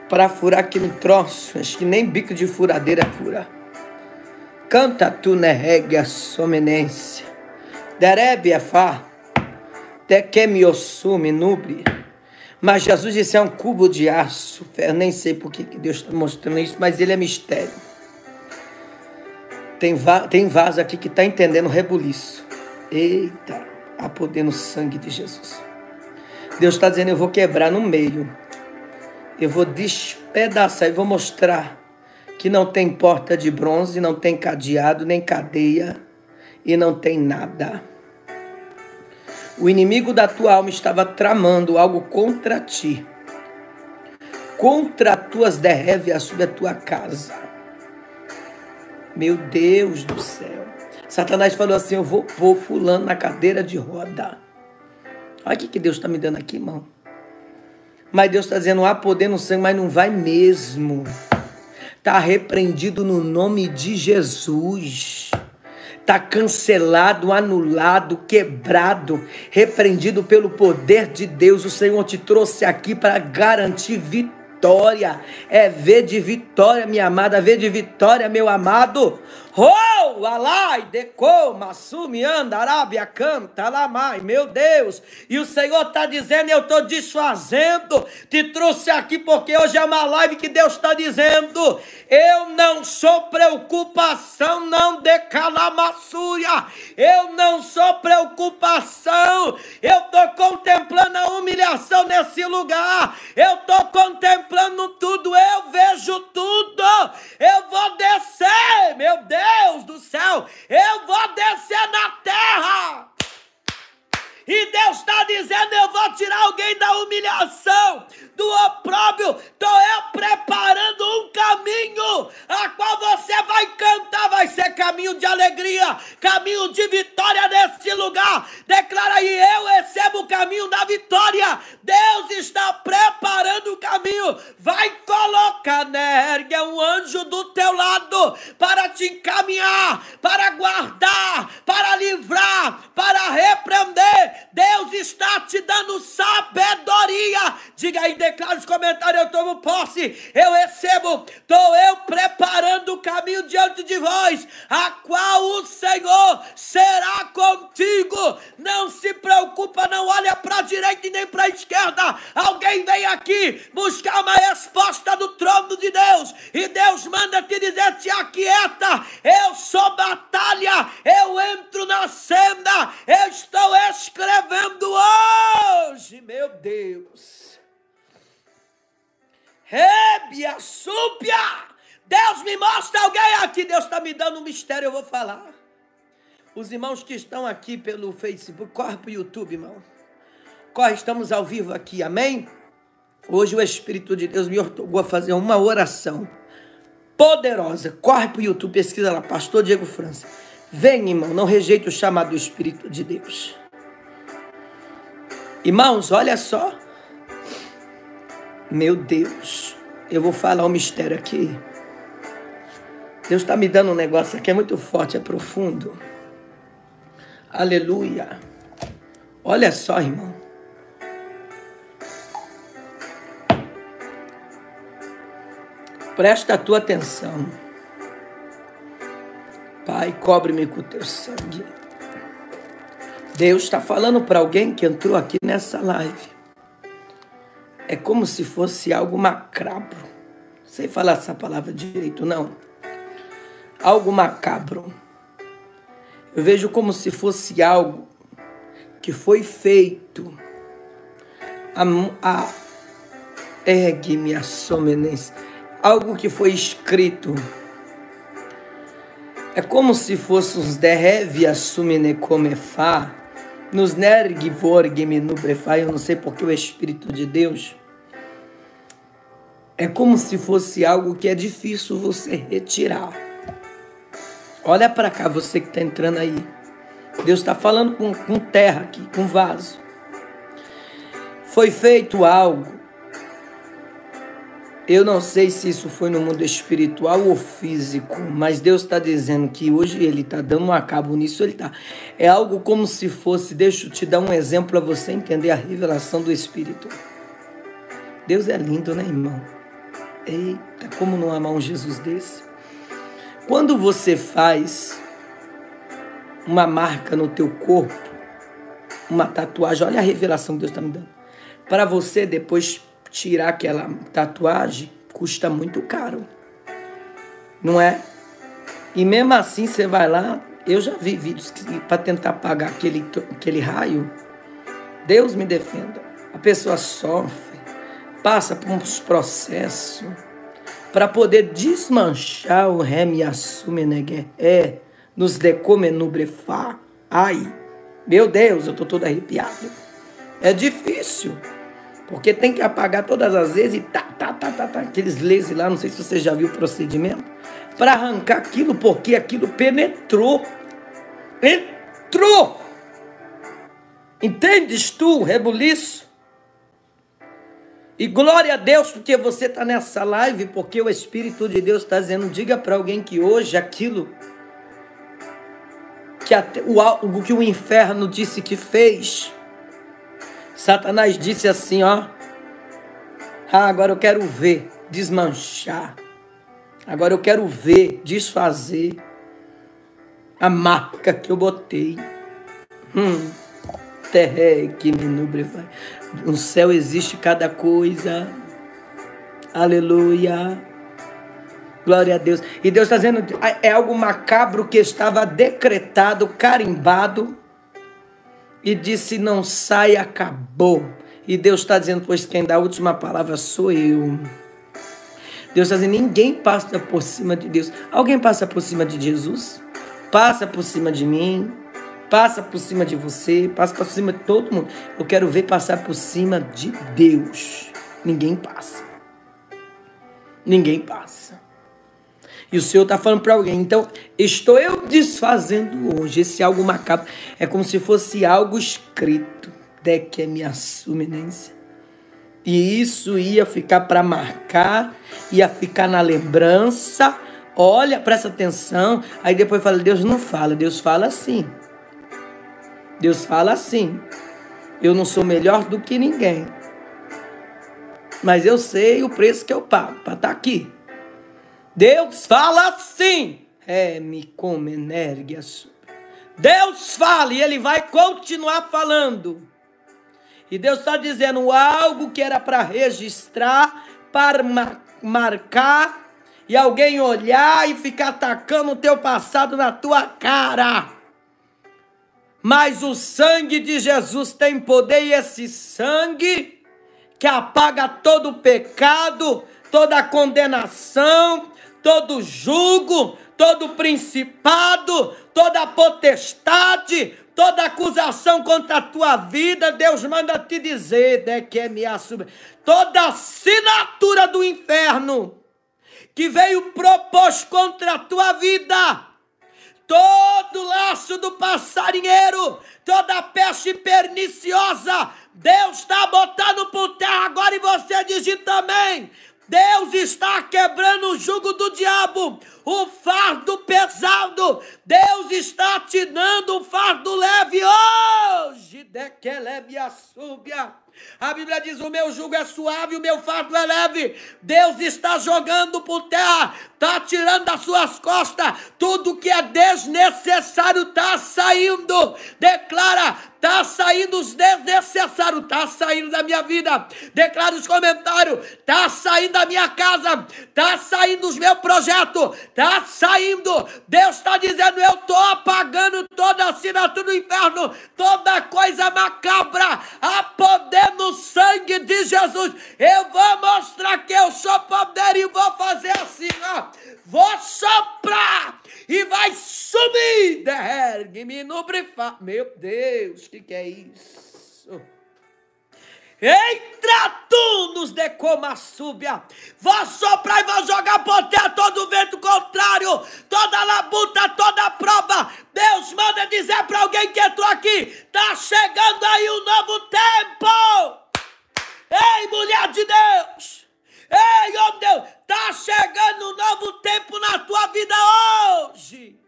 Para furar aqui no troço. Acho que nem bico de furadeira fura. Canta tu neregia somenência. Derebe afá. Tequemiosume nubre. Mas Jesus disse é um cubo de aço. Eu nem sei por que Deus está mostrando isso, mas ele é mistério. Tem, va tem vaso aqui que está entendendo o rebuliço. Eita, há poder no sangue de Jesus. Deus está dizendo: eu vou quebrar no meio. Eu vou despedaçar e vou mostrar que não tem porta de bronze, não tem cadeado, nem cadeia e não tem nada. O inimigo da tua alma estava tramando algo contra ti, contra tuas derrévias sobre a tua casa. Meu Deus do céu. Satanás falou assim: Eu vou pôr Fulano na cadeira de roda. Olha o que Deus está me dando aqui, irmão. Mas Deus está dizendo: há poder no sangue, mas não vai mesmo. Está repreendido no nome de Jesus. Está cancelado, anulado, quebrado, repreendido pelo poder de Deus. O Senhor te trouxe aqui para garantir vitória. É ver de vitória, minha amada, ver de vitória, meu amado. Oh, alai, deco, massumi, anda, arábia, canta, lamai, meu Deus. E o Senhor está dizendo, eu estou desfazendo, te trouxe aqui porque hoje é uma live que Deus está dizendo, eu não sou preocupação, não de calamaçúria, eu não sou preocupação, eu estou contemplando a humilhação nesse lugar, eu estou contemplando tudo, eu vejo tudo, eu vou descer, meu Deus. Deus do céu, eu vou descer na terra. E Deus está dizendo: Eu vou tirar alguém da humilhação, do opróbrio. Estou eu preparando um caminho a qual você vai cantar. Vai ser caminho de alegria, caminho de vitória nesse lugar. Declara aí: Eu recebo o caminho da vitória. Deus está preparando o caminho. Vai colocar, né? um anjo do teu lado para te encaminhar, para guardar, para livrar, para repreender. Deus está te dando sabedoria. Diga aí, declara nos comentários: eu tomo posse, eu recebo, estou eu preparando o caminho diante de vós, a qual o Senhor será contigo. Não se preocupa, não olha para a direita e nem para a esquerda. Alguém vem aqui buscar uma resposta do trono de Deus, e Deus manda te dizer: te aquieta, eu sou batalha, eu entro na senda, eu estou escrevendo hoje, meu Deus. Rébia, súpia. Deus me mostra alguém aqui. Deus está me dando um mistério, eu vou falar. Os irmãos que estão aqui pelo Facebook, corre para o YouTube, irmão. Corre, estamos ao vivo aqui, amém? Hoje o Espírito de Deus me ortogou a fazer uma oração poderosa. Corre para o YouTube, pesquisa lá, Pastor Diego França. Vem, irmão, não rejeite o chamado do Espírito de Deus. Irmãos, olha só. Meu Deus, eu vou falar um mistério aqui. Deus está me dando um negócio aqui, é muito forte, é profundo. Aleluia. Olha só, irmão. Presta a tua atenção. Pai, cobre-me com o teu sangue. Deus está falando para alguém que entrou aqui nessa live. É como se fosse algo macabro. Sei falar essa palavra direito, não. Algo macabro. Eu vejo como se fosse algo que foi feito. A, a ergue-me a somenência. Algo que foi escrito é como se fosse os derreve assumine comefá, nos nerg vorgeme nubrefá, eu não sei porque o Espírito de Deus. É como se fosse algo que é difícil você retirar. Olha para cá, você que está entrando aí. Deus está falando com, com terra aqui, com vaso. Foi feito algo eu não sei se isso foi no mundo espiritual ou físico, mas Deus está dizendo que hoje Ele está dando um acabo nisso. Ele tá. É algo como se fosse. Deixa eu te dar um exemplo para você entender a revelação do Espírito. Deus é lindo, né, irmão? Eita, como não amar um Jesus desse? Quando você faz uma marca no teu corpo, uma tatuagem, olha a revelação que Deus está me dando. Para você depois tirar aquela tatuagem custa muito caro. Não é? E mesmo assim você vai lá, eu já vi vídeos para tentar pagar aquele, aquele raio. Deus me defenda. A pessoa sofre, passa por uns processos para poder desmanchar o reme assume é nos decomenubrefar. Ai, meu Deus, eu tô todo arrepiado. É difícil. Porque tem que apagar todas as vezes e tá, tá, tá, tá, tá aqueles lasers lá, não sei se você já viu o procedimento, para arrancar aquilo, porque aquilo penetrou. Entrou! Entendes tu, rebuliço? E glória a Deus porque você está nessa live, porque o Espírito de Deus está dizendo: diga para alguém que hoje aquilo que, até, o, o que o inferno disse que fez, Satanás disse assim, ó. Ah, agora eu quero ver desmanchar. Agora eu quero ver desfazer a marca que eu botei. Hum, terra que me vai. No céu existe cada coisa. Aleluia. Glória a Deus. E Deus está dizendo, é algo macabro que estava decretado, carimbado e disse: Não sai, acabou. E Deus está dizendo: Pois quem dá a última palavra sou eu. Deus está dizendo: Ninguém passa por cima de Deus. Alguém passa por cima de Jesus? Passa por cima de mim? passa por cima de você, passa por cima de todo mundo. Eu quero ver passar por cima de Deus. Ninguém passa. Ninguém passa. E o Senhor está falando para alguém. Então, estou eu desfazendo hoje esse algo macabro. É como se fosse algo escrito. De que é minha suminência. E isso ia ficar para marcar, ia ficar na lembrança. Olha, presta atenção. Aí depois fala: Deus não fala, Deus fala assim. Deus fala assim. Eu não sou melhor do que ninguém. Mas eu sei o preço que eu pago para estar tá aqui. Deus fala assim. É, me come energia. Deus fala e ele vai continuar falando. E Deus está dizendo algo que era para registrar, para marcar, e alguém olhar e ficar atacando o teu passado na tua cara. Mas o sangue de Jesus tem poder e esse sangue que apaga todo o pecado, toda a condenação, todo jugo, todo principado, toda potestade, toda acusação contra a tua vida, Deus manda te dizer, né, que é minha sub... toda assinatura do inferno que veio propor contra a tua vida todo laço do passarinheiro, toda peste perniciosa, Deus está botando por terra agora e você diz também. Deus está quebrando o jugo do diabo, o fardo pesado. Deus está dando um fardo leve hoje. De que leve a súbia. A Bíblia diz: o meu jugo é suave, o meu fardo é leve. Deus está jogando por terra, está tirando das suas costas tudo que é desnecessário, está saindo. Declara: Está saindo os desnecessários, está saindo da minha vida. Declara os comentários, está saindo da minha casa, está saindo os meus projetos, está saindo. Deus está dizendo: eu estou apagando toda assinatura do inferno, toda coisa macabra, a poder no sangue de Jesus. Eu vou mostrar que eu sou poder e vou fazer assim, ó. Vou soprar e vai sumir. Dergue-me no brifar. Meu Deus, o que, que é isso? Entra tu nos de coma súbia. Vou soprar e vou jogar por terra todo vento contrário, toda labuta, toda prova. Deus manda dizer para alguém que entrou aqui: tá chegando aí um novo tempo. Ei, mulher de Deus! Ei, homem de Deus! Tá chegando um novo tempo na tua vida hoje!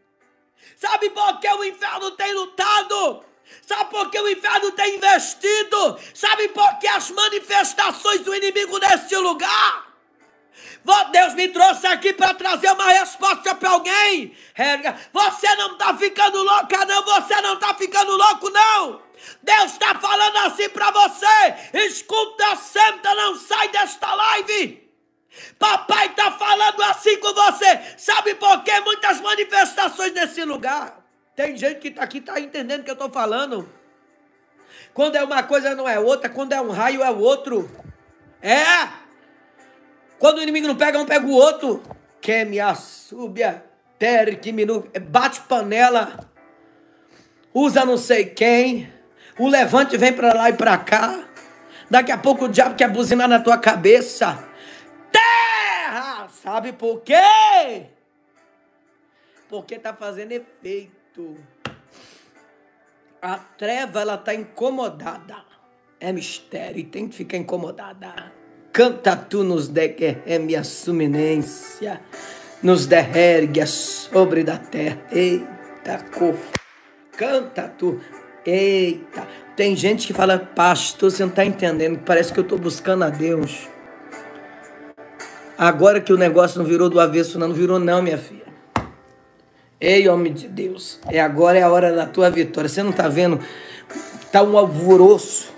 Sabe por que o inferno tem lutado? Sabe por que o inferno tem investido? Sabe por que as manifestações do inimigo neste lugar? Deus me trouxe aqui para trazer uma resposta para alguém. Você não está ficando louca, não. Você não está ficando louco, não. Deus está falando assim para você. Escuta, senta, não sai desta live. Papai está falando assim com você. Sabe por que muitas manifestações nesse lugar? Tem gente que está aqui está entendendo o que eu estou falando. Quando é uma coisa não é outra, quando é um raio é outro. É. Quando o inimigo não pega um, pega o outro. Que me assúbia, ter que me bate panela, usa não sei quem. O levante vem para lá e para cá. Daqui a pouco o diabo quer buzinar na tua cabeça. Terra! Sabe por quê? Porque tá fazendo efeito. A treva ela tá incomodada. É mistério e tem que ficar incomodada. Canta tu nos derreme a suminência, nos derregue sobre da terra. Eita, cor. Canta tu. Eita, tem gente que fala, pastor, você não está entendendo, parece que eu estou buscando a Deus. Agora que o negócio não virou do avesso, não, não virou não, minha filha. Ei, homem de Deus, é agora é a hora da tua vitória. Você não está vendo? Está um alvoroço.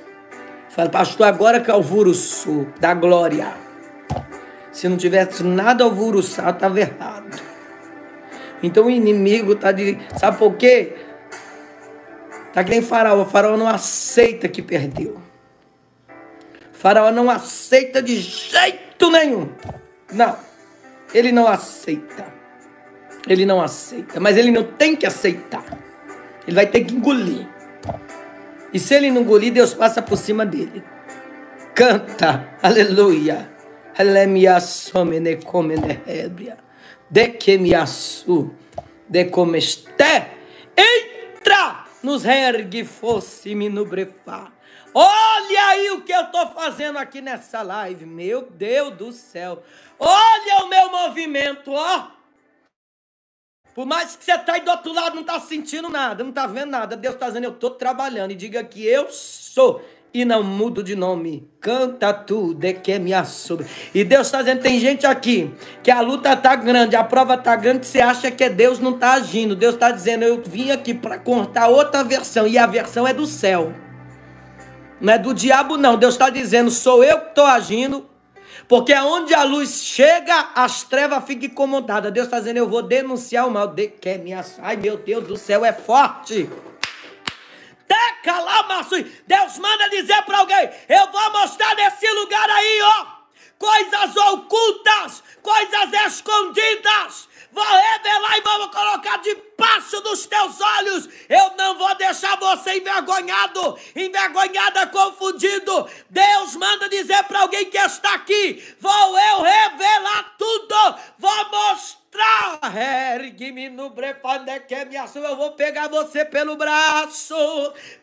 Fala, pastor, agora que alvoroçou, da glória. Se não tivesse nada alvoroçado, estava errado. Então o inimigo está de. Sabe por quê? Está que nem faraó. O faraó não aceita que perdeu. O faraó não aceita de jeito nenhum. Não. Ele não aceita. Ele não aceita. Mas ele não tem que aceitar. Ele vai ter que engolir. E se ele não engolir, Deus passa por cima dele. Canta, aleluia. Comene hebria. De que me. De como este. Entra nos ergue fosse-me no. Olha aí o que eu estou fazendo aqui nessa live. Meu Deus do céu. Olha o meu movimento, ó. Por mais que você está aí do outro lado, não está sentindo nada, não está vendo nada. Deus está dizendo, eu estou trabalhando. E diga que eu sou e não mudo de nome. Canta tu de que me assobe. E Deus está dizendo, tem gente aqui que a luta está grande, a prova está grande, que você acha que é Deus não está agindo. Deus está dizendo, eu vim aqui para contar outra versão, e a versão é do céu. Não é do diabo, não. Deus está dizendo, sou eu que estou agindo, porque onde a luz chega, as trevas ficam incomodadas. Deus está dizendo, eu vou denunciar o mal. De que me Ai, meu Deus do céu, é forte. Deus manda dizer para alguém: Eu vou mostrar nesse lugar aí, ó, coisas ocultas, coisas escondidas. Vou revelar e vou colocar debaixo dos teus olhos. Eu não vou deixar você envergonhado, envergonhada, confundido. Deus manda dizer para alguém que está aqui: Vou eu revelar tudo, vou mostrar Ergue-me no que me. Eu vou pegar você pelo braço,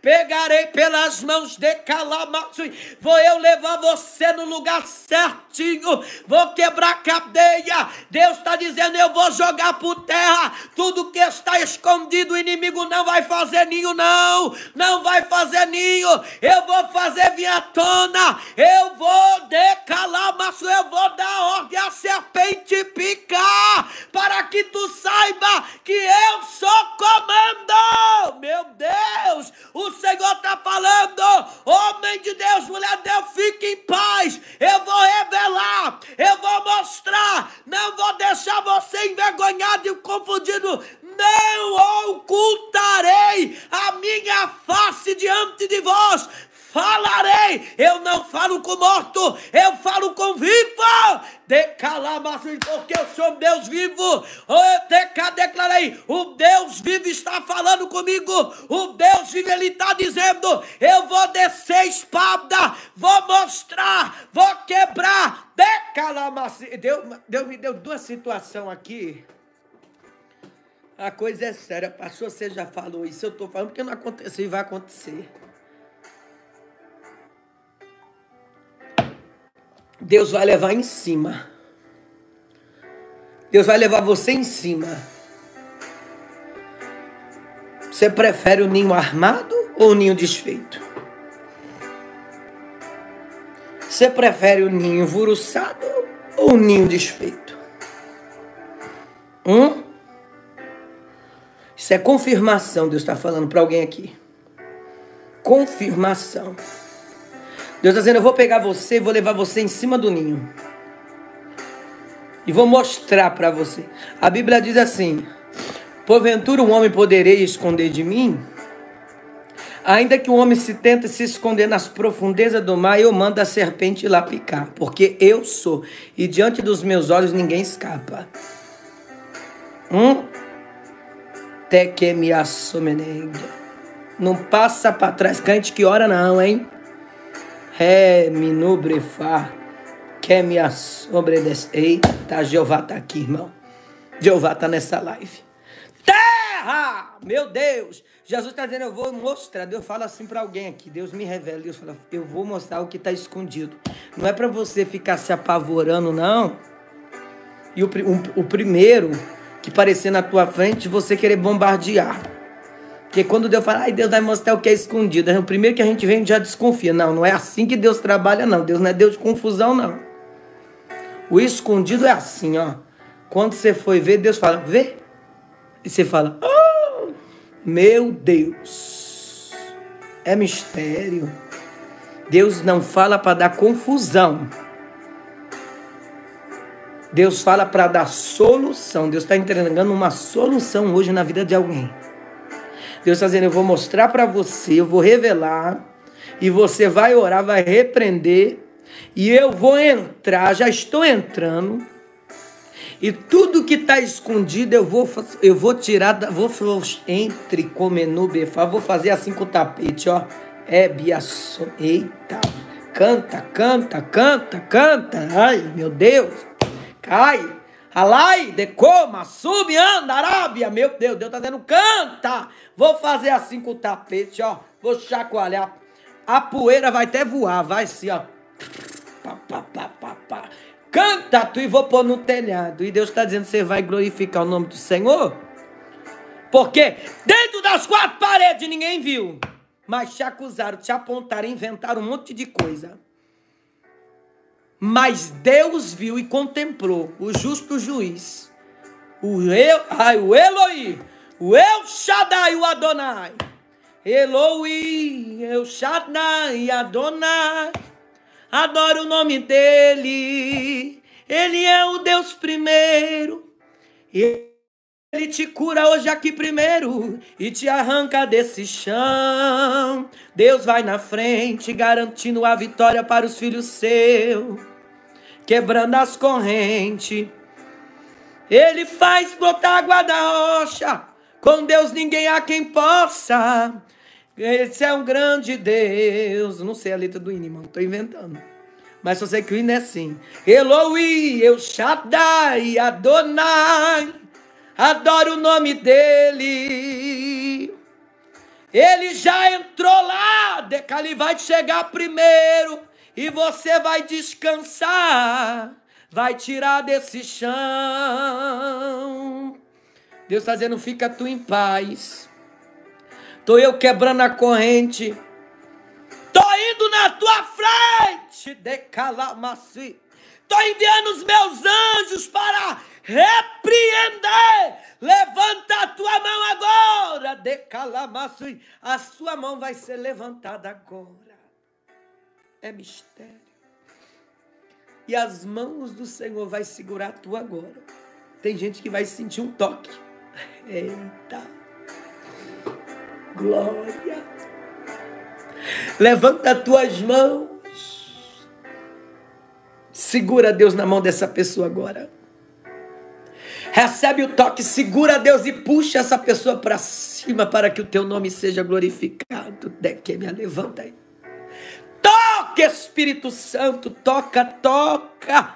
pegarei pelas mãos de calamaço. Vou eu levar você no lugar certinho. Vou quebrar cadeia. Deus está dizendo: eu vou jogar por terra tudo que está escondido. O inimigo não vai fazer ninho, não. Não vai fazer ninho. Eu vou fazer vir à tona. Eu vou decalar, mas eu vou dar ordem à serpente picar para que tu saiba que eu sou comando. Meu Deus, o Senhor está falando, homem de Deus, mulher de Deus, fique em paz. Eu vou revelar, eu vou mostrar, não vou deixar você envergonhado e confundido. Não ocultarei a minha face diante de vós falarei. Eu não falo com morto, eu falo com vivo. Decalamaço, porque eu sou Deus vivo. Deu duas situações aqui. A coisa é séria, pastor, você já falou isso, eu estou falando porque não aconteceu e vai acontecer. Deus vai levar em cima. Deus vai levar você em cima. Você prefere o ninho armado ou o ninho desfeito? Você prefere o ninho vuruçado ou o ninho desfeito? Hum? Isso é confirmação, Deus está falando para alguém aqui. Confirmação. Deus está dizendo: Eu vou pegar você e vou levar você em cima do ninho. E vou mostrar para você. A Bíblia diz assim: Porventura um homem poderei esconder de mim? Ainda que o homem se tente se esconder nas profundezas do mar, eu mando a serpente lá picar, porque eu sou, e diante dos meus olhos ninguém escapa. Hum? Até que me assomenega. Não passa para trás, cante que hora não, hein? Ré, mi, nubre, fá. Quer me sobredes. Eita, Jeová tá aqui, irmão. Jeová tá nessa live. Terra! Meu Deus! Jesus está dizendo, eu vou mostrar. Deus fala assim para alguém aqui. Deus me revela. Deus fala, eu vou mostrar o que está escondido. Não é para você ficar se apavorando, não. E o, o primeiro que aparecer na tua frente, você querer bombardear. Porque quando Deus fala, ai, Deus vai mostrar o que é escondido. É o primeiro que a gente vem já desconfia. Não, não é assim que Deus trabalha, não. Deus não é Deus de confusão, não. O escondido é assim, ó. Quando você foi ver, Deus fala, vê. E você fala, oh, meu Deus. É mistério. Deus não fala para dar confusão. Deus fala para dar solução. Deus está entregando uma solução hoje na vida de alguém. Deus está dizendo: eu vou mostrar para você, eu vou revelar, e você vai orar, vai repreender, e eu vou entrar, já estou entrando, E tudo que está escondido eu vou, eu vou tirar, vou entre comenu vou fazer assim com o tapete, ó. É biaço. Eita. Canta, canta, canta, canta. Ai, meu Deus. Cai. Alai, decoma, sube, anda, Arábia. Meu Deus, Deus tá dizendo, canta. Vou fazer assim com o tapete, ó. Vou chacoalhar. A poeira vai até voar, vai assim, ó. Pá, pá, pá, pá, pá. Canta tu e vou pôr no telhado. E Deus está dizendo, você vai glorificar o nome do Senhor? Porque dentro das quatro paredes ninguém viu. Mas te acusaram, te apontaram, inventaram um monte de coisa. Mas Deus viu e contemplou o justo juiz. O, El, ai, o Eloi, o El Shaddai, o Adonai. Eloi, El Shaddai, Adonai. Adoro o nome dele. Ele é o Deus primeiro. Ele te cura hoje aqui primeiro e te arranca desse chão. Deus vai na frente, garantindo a vitória para os filhos seus quebrando as correntes. Ele faz brotar água da rocha. Com Deus ninguém há quem possa. Esse é um grande Deus. Não sei a letra do hino, irmão. Estou inventando. Mas só sei que o hino é assim. Eloi, Eu Shaddai, Adonai. Adoro o nome dele. Ele já entrou lá. Decali vai chegar primeiro e você vai descansar, vai tirar desse chão. Deus está dizendo: fica tu em paz. Tô eu quebrando a corrente. Tô indo na tua frente, decalamaci. Tô enviando os meus anjos para repreender. Levanta a tua mão agora, decalamaci. A sua mão vai ser levantada agora é mistério. E as mãos do Senhor vai segurar tu agora. Tem gente que vai sentir um toque. Eita. Glória. Levanta as tuas mãos. Segura Deus na mão dessa pessoa agora. Recebe o toque, segura Deus e puxa essa pessoa para cima para que o teu nome seja glorificado. De que me levanta aí. Toca, Espírito Santo, toca, toca.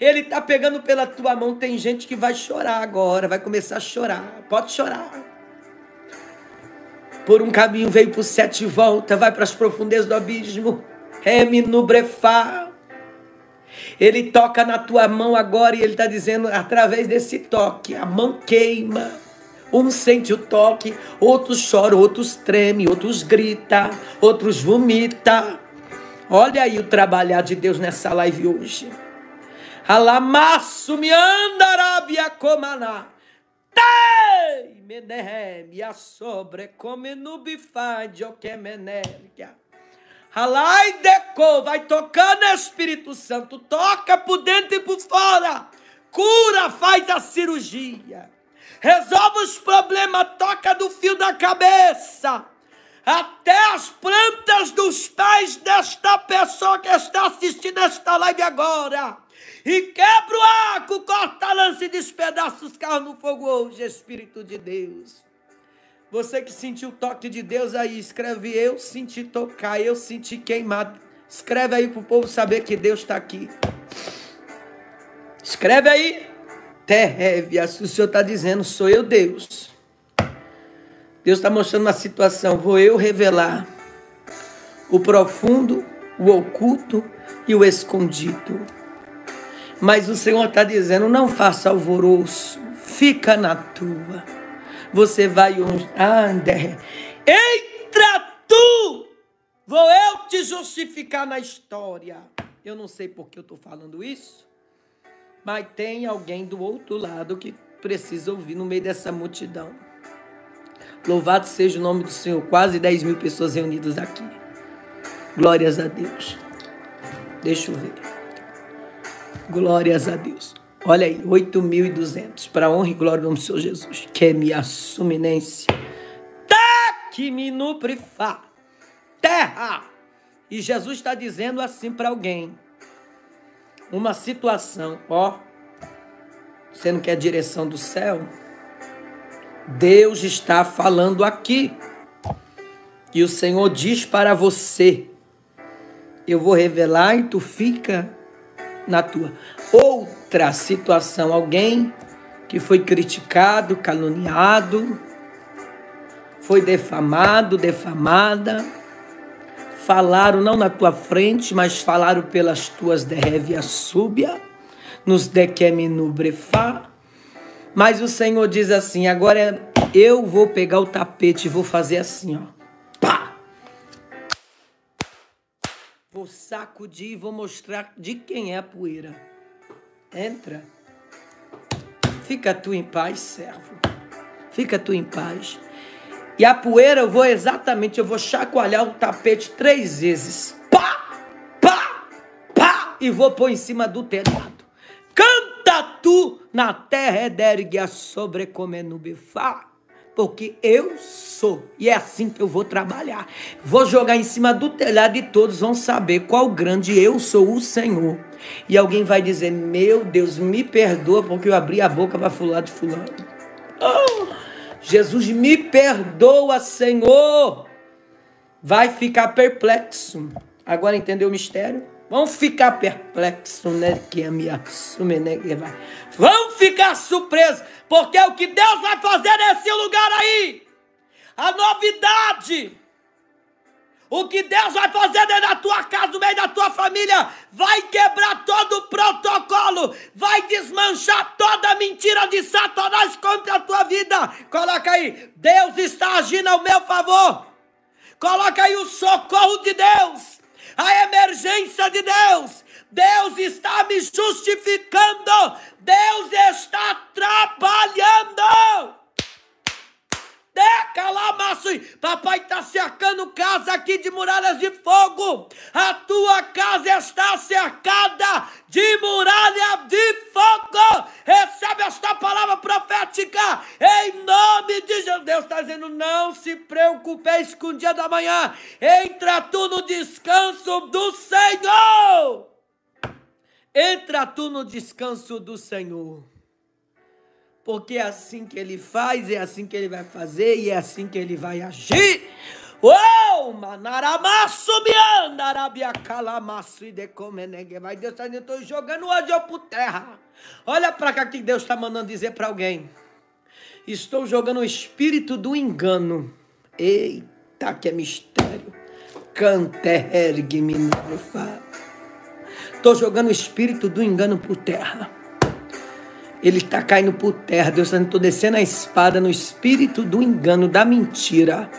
Ele está pegando pela tua mão. Tem gente que vai chorar agora, vai começar a chorar. Pode chorar. Por um caminho veio por sete voltas, vai para as profundezas do abismo. Reme no brefá. Ele toca na tua mão agora e ele está dizendo, através desse toque, a mão queima. Um sente o toque, outros choram, outros tremem, outros gritam, outros vomitam. Olha aí o trabalhar de Deus nessa live hoje. Alamaço me andarabia comaná. Tei menehem sobre que menelga. Alai deco, vai tocando Espírito Santo, toca por dentro e por fora. Cura, faz a cirurgia. Resolve os problemas, toca do fio da cabeça até as plantas dos pés desta pessoa que está assistindo esta live agora. E quebra o arco, corta a lança e despedaça os carros no fogo hoje, Espírito de Deus. Você que sentiu o toque de Deus aí, escreve eu senti tocar, eu senti queimado. Escreve aí para o povo saber que Deus está aqui. Escreve aí. Terreve, o Senhor está dizendo, sou eu Deus. Deus está mostrando uma situação. Vou eu revelar o profundo, o oculto e o escondido. Mas o Senhor está dizendo: não faça alvoroço, fica na tua. Você vai ande. Entra tu! Vou eu te justificar na história. Eu não sei por que eu estou falando isso, mas tem alguém do outro lado que precisa ouvir no meio dessa multidão. Louvado seja o nome do Senhor. Quase 10 mil pessoas reunidas aqui. Glórias a Deus. Deixa eu ver. Glórias a Deus. Olha aí, 8.200. Para honra e glória do nome do Senhor Jesus. Que é minha suminência. Tá que me nuprifá. Terra. E Jesus está dizendo assim para alguém. Uma situação, ó. Você não quer a direção do céu? Deus está falando aqui. E o Senhor diz para você: Eu vou revelar e tu fica na tua. Outra situação, alguém que foi criticado, caluniado, foi defamado, defamada, falaram não na tua frente, mas falaram pelas tuas derrévias súbia, nos dequeminu brefá. Mas o Senhor diz assim: agora eu vou pegar o tapete e vou fazer assim, ó. Pá! Vou sacudir e vou mostrar de quem é a poeira. Entra. Fica tu em paz, servo. Fica tu em paz. E a poeira eu vou exatamente, eu vou chacoalhar o tapete três vezes. Pá, pá, pá. E vou pôr em cima do telhado. Canta tu na terra edergue a sobrecomendo bifá. Porque eu sou. E é assim que eu vou trabalhar. Vou jogar em cima do telhado e todos vão saber qual grande eu sou o Senhor. E alguém vai dizer: Meu Deus, me perdoa porque eu abri a boca para falar de fulano. Oh! Jesus me perdoa, Senhor. Vai ficar perplexo. Agora entendeu o mistério? Vão ficar perplexo, né? Que a minha vai. Vão ficar surpresos, porque é o que Deus vai fazer nesse lugar aí. A novidade o que Deus vai fazer dentro da tua casa, no meio da tua família, vai quebrar todo o protocolo, vai desmanchar toda a mentira de Satanás contra a tua vida. Coloca aí, Deus está agindo ao meu favor. Coloca aí o socorro de Deus, a emergência de Deus. Deus está me justificando, Deus está trabalhando. Papai está cercando casa aqui de muralhas de fogo. A tua casa está cercada de muralha de fogo. Recebe esta palavra profética em nome de Jesus. Deus está dizendo: não se preocupeis com o dia da manhã. Entra tu no descanso do Senhor. Entra tu no descanso do Senhor porque é assim que ele faz, é assim que ele vai fazer e é assim que ele vai agir. Oh, manaramaço me anda, arabia calamaço e decomenegue. Vai Deus está dizendo, estou jogando ódio por terra. Olha para cá que Deus está mandando dizer para alguém. Estou jogando o espírito do engano. Eita, que é mistério. Cantergue-me Estou jogando o espírito do engano por terra ele está caindo por terra. Deus está dizendo, estou descendo a espada no espírito do engano, da mentira.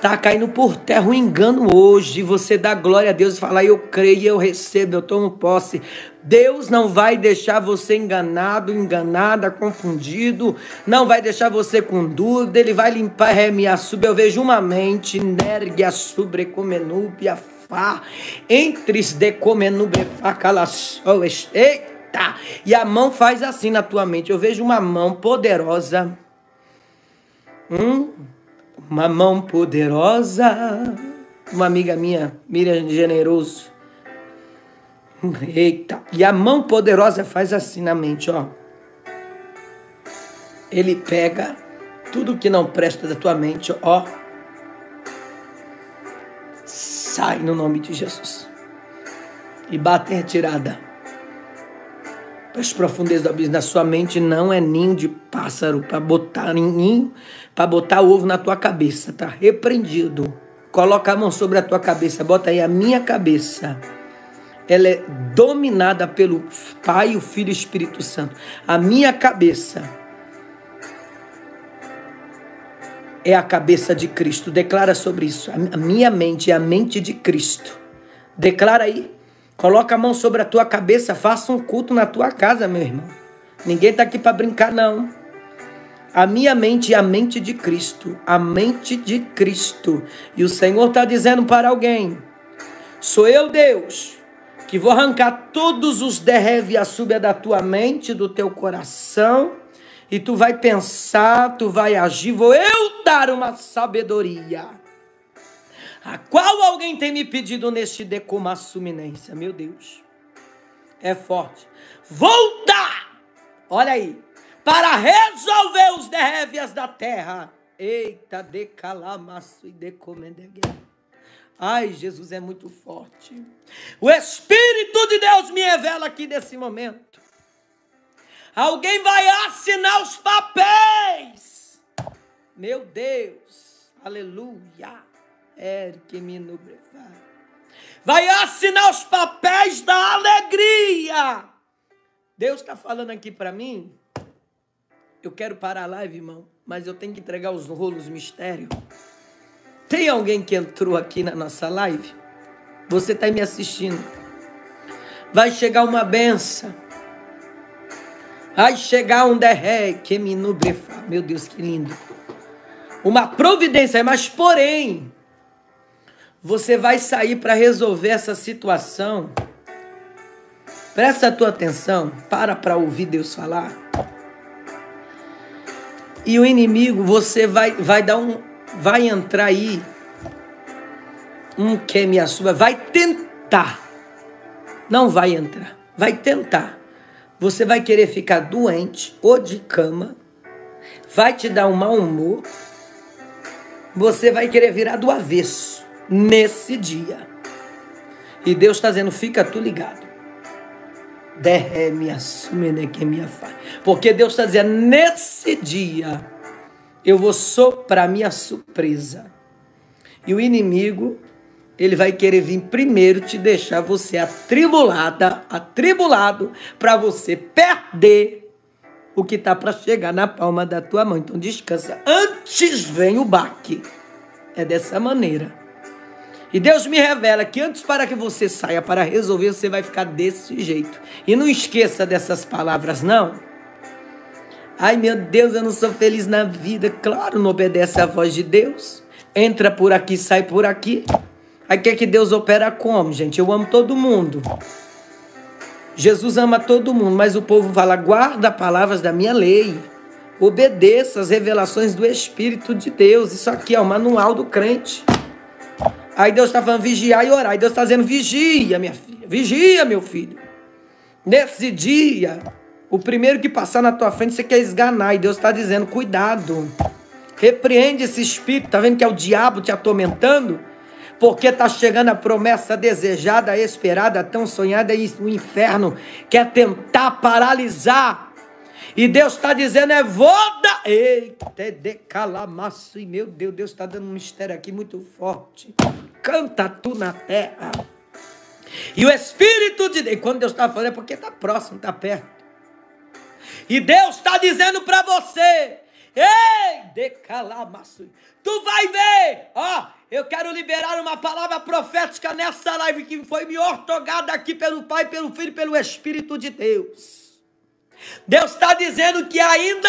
Está caindo por terra o engano hoje. Você dá glória a Deus e fala, eu creio, eu recebo, eu tomo posse. Deus não vai deixar você enganado, enganada, confundido. Não vai deixar você com dúvida. Ele vai limpar, a sub. Eu vejo uma mente, nergue a subrecomenúbia, fá. Entres de comenúbia, fá. Eita! E a mão faz assim na tua mente. Eu vejo uma mão poderosa. Hum? Uma mão poderosa. Uma amiga minha, Miriam Generoso. Eita! E a mão poderosa faz assim na mente, ó. Ele pega tudo que não presta da tua mente, ó. Sai no nome de Jesus. E bate em retirada as profundezas do abismo da sua mente não é ninho de pássaro para botar ninho, para botar ovo na tua cabeça, tá repreendido. Coloca a mão sobre a tua cabeça, bota aí a minha cabeça. Ela é dominada pelo Pai, o Filho e o Espírito Santo. A minha cabeça é a cabeça de Cristo. Declara sobre isso. A minha mente é a mente de Cristo. Declara aí. Coloca a mão sobre a tua cabeça, faça um culto na tua casa, meu irmão. Ninguém está aqui para brincar, não. A minha mente é a mente de Cristo, a mente de Cristo. E o Senhor está dizendo para alguém: sou eu, Deus, que vou arrancar todos os derreve a súbia da tua mente, do teu coração, e tu vai pensar, tu vai agir, vou eu dar uma sabedoria a qual alguém tem me pedido neste decuma suminência. Meu Deus, é forte. Volta! Olha aí. Para resolver os dévias da terra. Eita, de calamaço e de comendegueira. Ai, Jesus é muito forte. O Espírito de Deus me revela aqui nesse momento. Alguém vai assinar os papéis. Meu Deus. Aleluia. Erque me Vai assinar os papéis da alegria. Deus está falando aqui para mim. Eu quero parar a live, irmão, mas eu tenho que entregar os rolos mistério. Tem alguém que entrou aqui na nossa live? Você está me assistindo. Vai chegar uma benção. Vai chegar um derré que me. Meu Deus, que lindo. Uma providência, mas porém, você vai sair para resolver essa situação. Presta a tua atenção, para para ouvir Deus falar. E o inimigo, você vai, vai dar um, vai entrar aí, um que me sua, vai tentar, não vai entrar, vai tentar. Você vai querer ficar doente ou de cama, vai te dar um mau humor, você vai querer virar do avesso nesse dia. E Deus está dizendo: fica tu ligado. Minha faz. Porque Deus está dizendo: nesse dia eu vou soprar minha surpresa. E o inimigo, ele vai querer vir primeiro te deixar você atribulada, atribulado, para você perder o que está para chegar na palma da tua mão. Então descansa. Antes vem o baque. É dessa maneira. E Deus me revela que antes para que você saia para resolver, você vai ficar desse jeito. E não esqueça dessas palavras, não. Ai meu Deus, eu não sou feliz na vida. Claro, não obedece à voz de Deus. Entra por aqui, sai por aqui. Aí quer que Deus opera como, gente? Eu amo todo mundo. Jesus ama todo mundo, mas o povo fala: guarda palavras da minha lei. Obedeça as revelações do Espírito de Deus. Isso aqui é o manual do crente. Aí Deus está falando vigiar e orar. Aí Deus está dizendo vigia, minha filha. Vigia, meu filho. Nesse dia, o primeiro que passar na tua frente, você quer esganar. E Deus está dizendo, cuidado. Repreende esse espírito. Tá vendo que é o diabo te atormentando? Porque está chegando a promessa desejada, esperada, tão sonhada, e o inferno quer tentar paralisar. E Deus está dizendo, é voda. Eita, é decalamaço. E meu Deus, Deus está dando um mistério aqui muito forte canta tu na terra. E o Espírito de Deus, quando Deus está falando, é porque está próximo, está perto. E Deus está dizendo para você: Ei, decalamaçu, tu vai ver, ó, eu quero liberar uma palavra profética nessa live que foi me ortogada aqui pelo Pai, pelo Filho e pelo Espírito de Deus. Deus está dizendo que ainda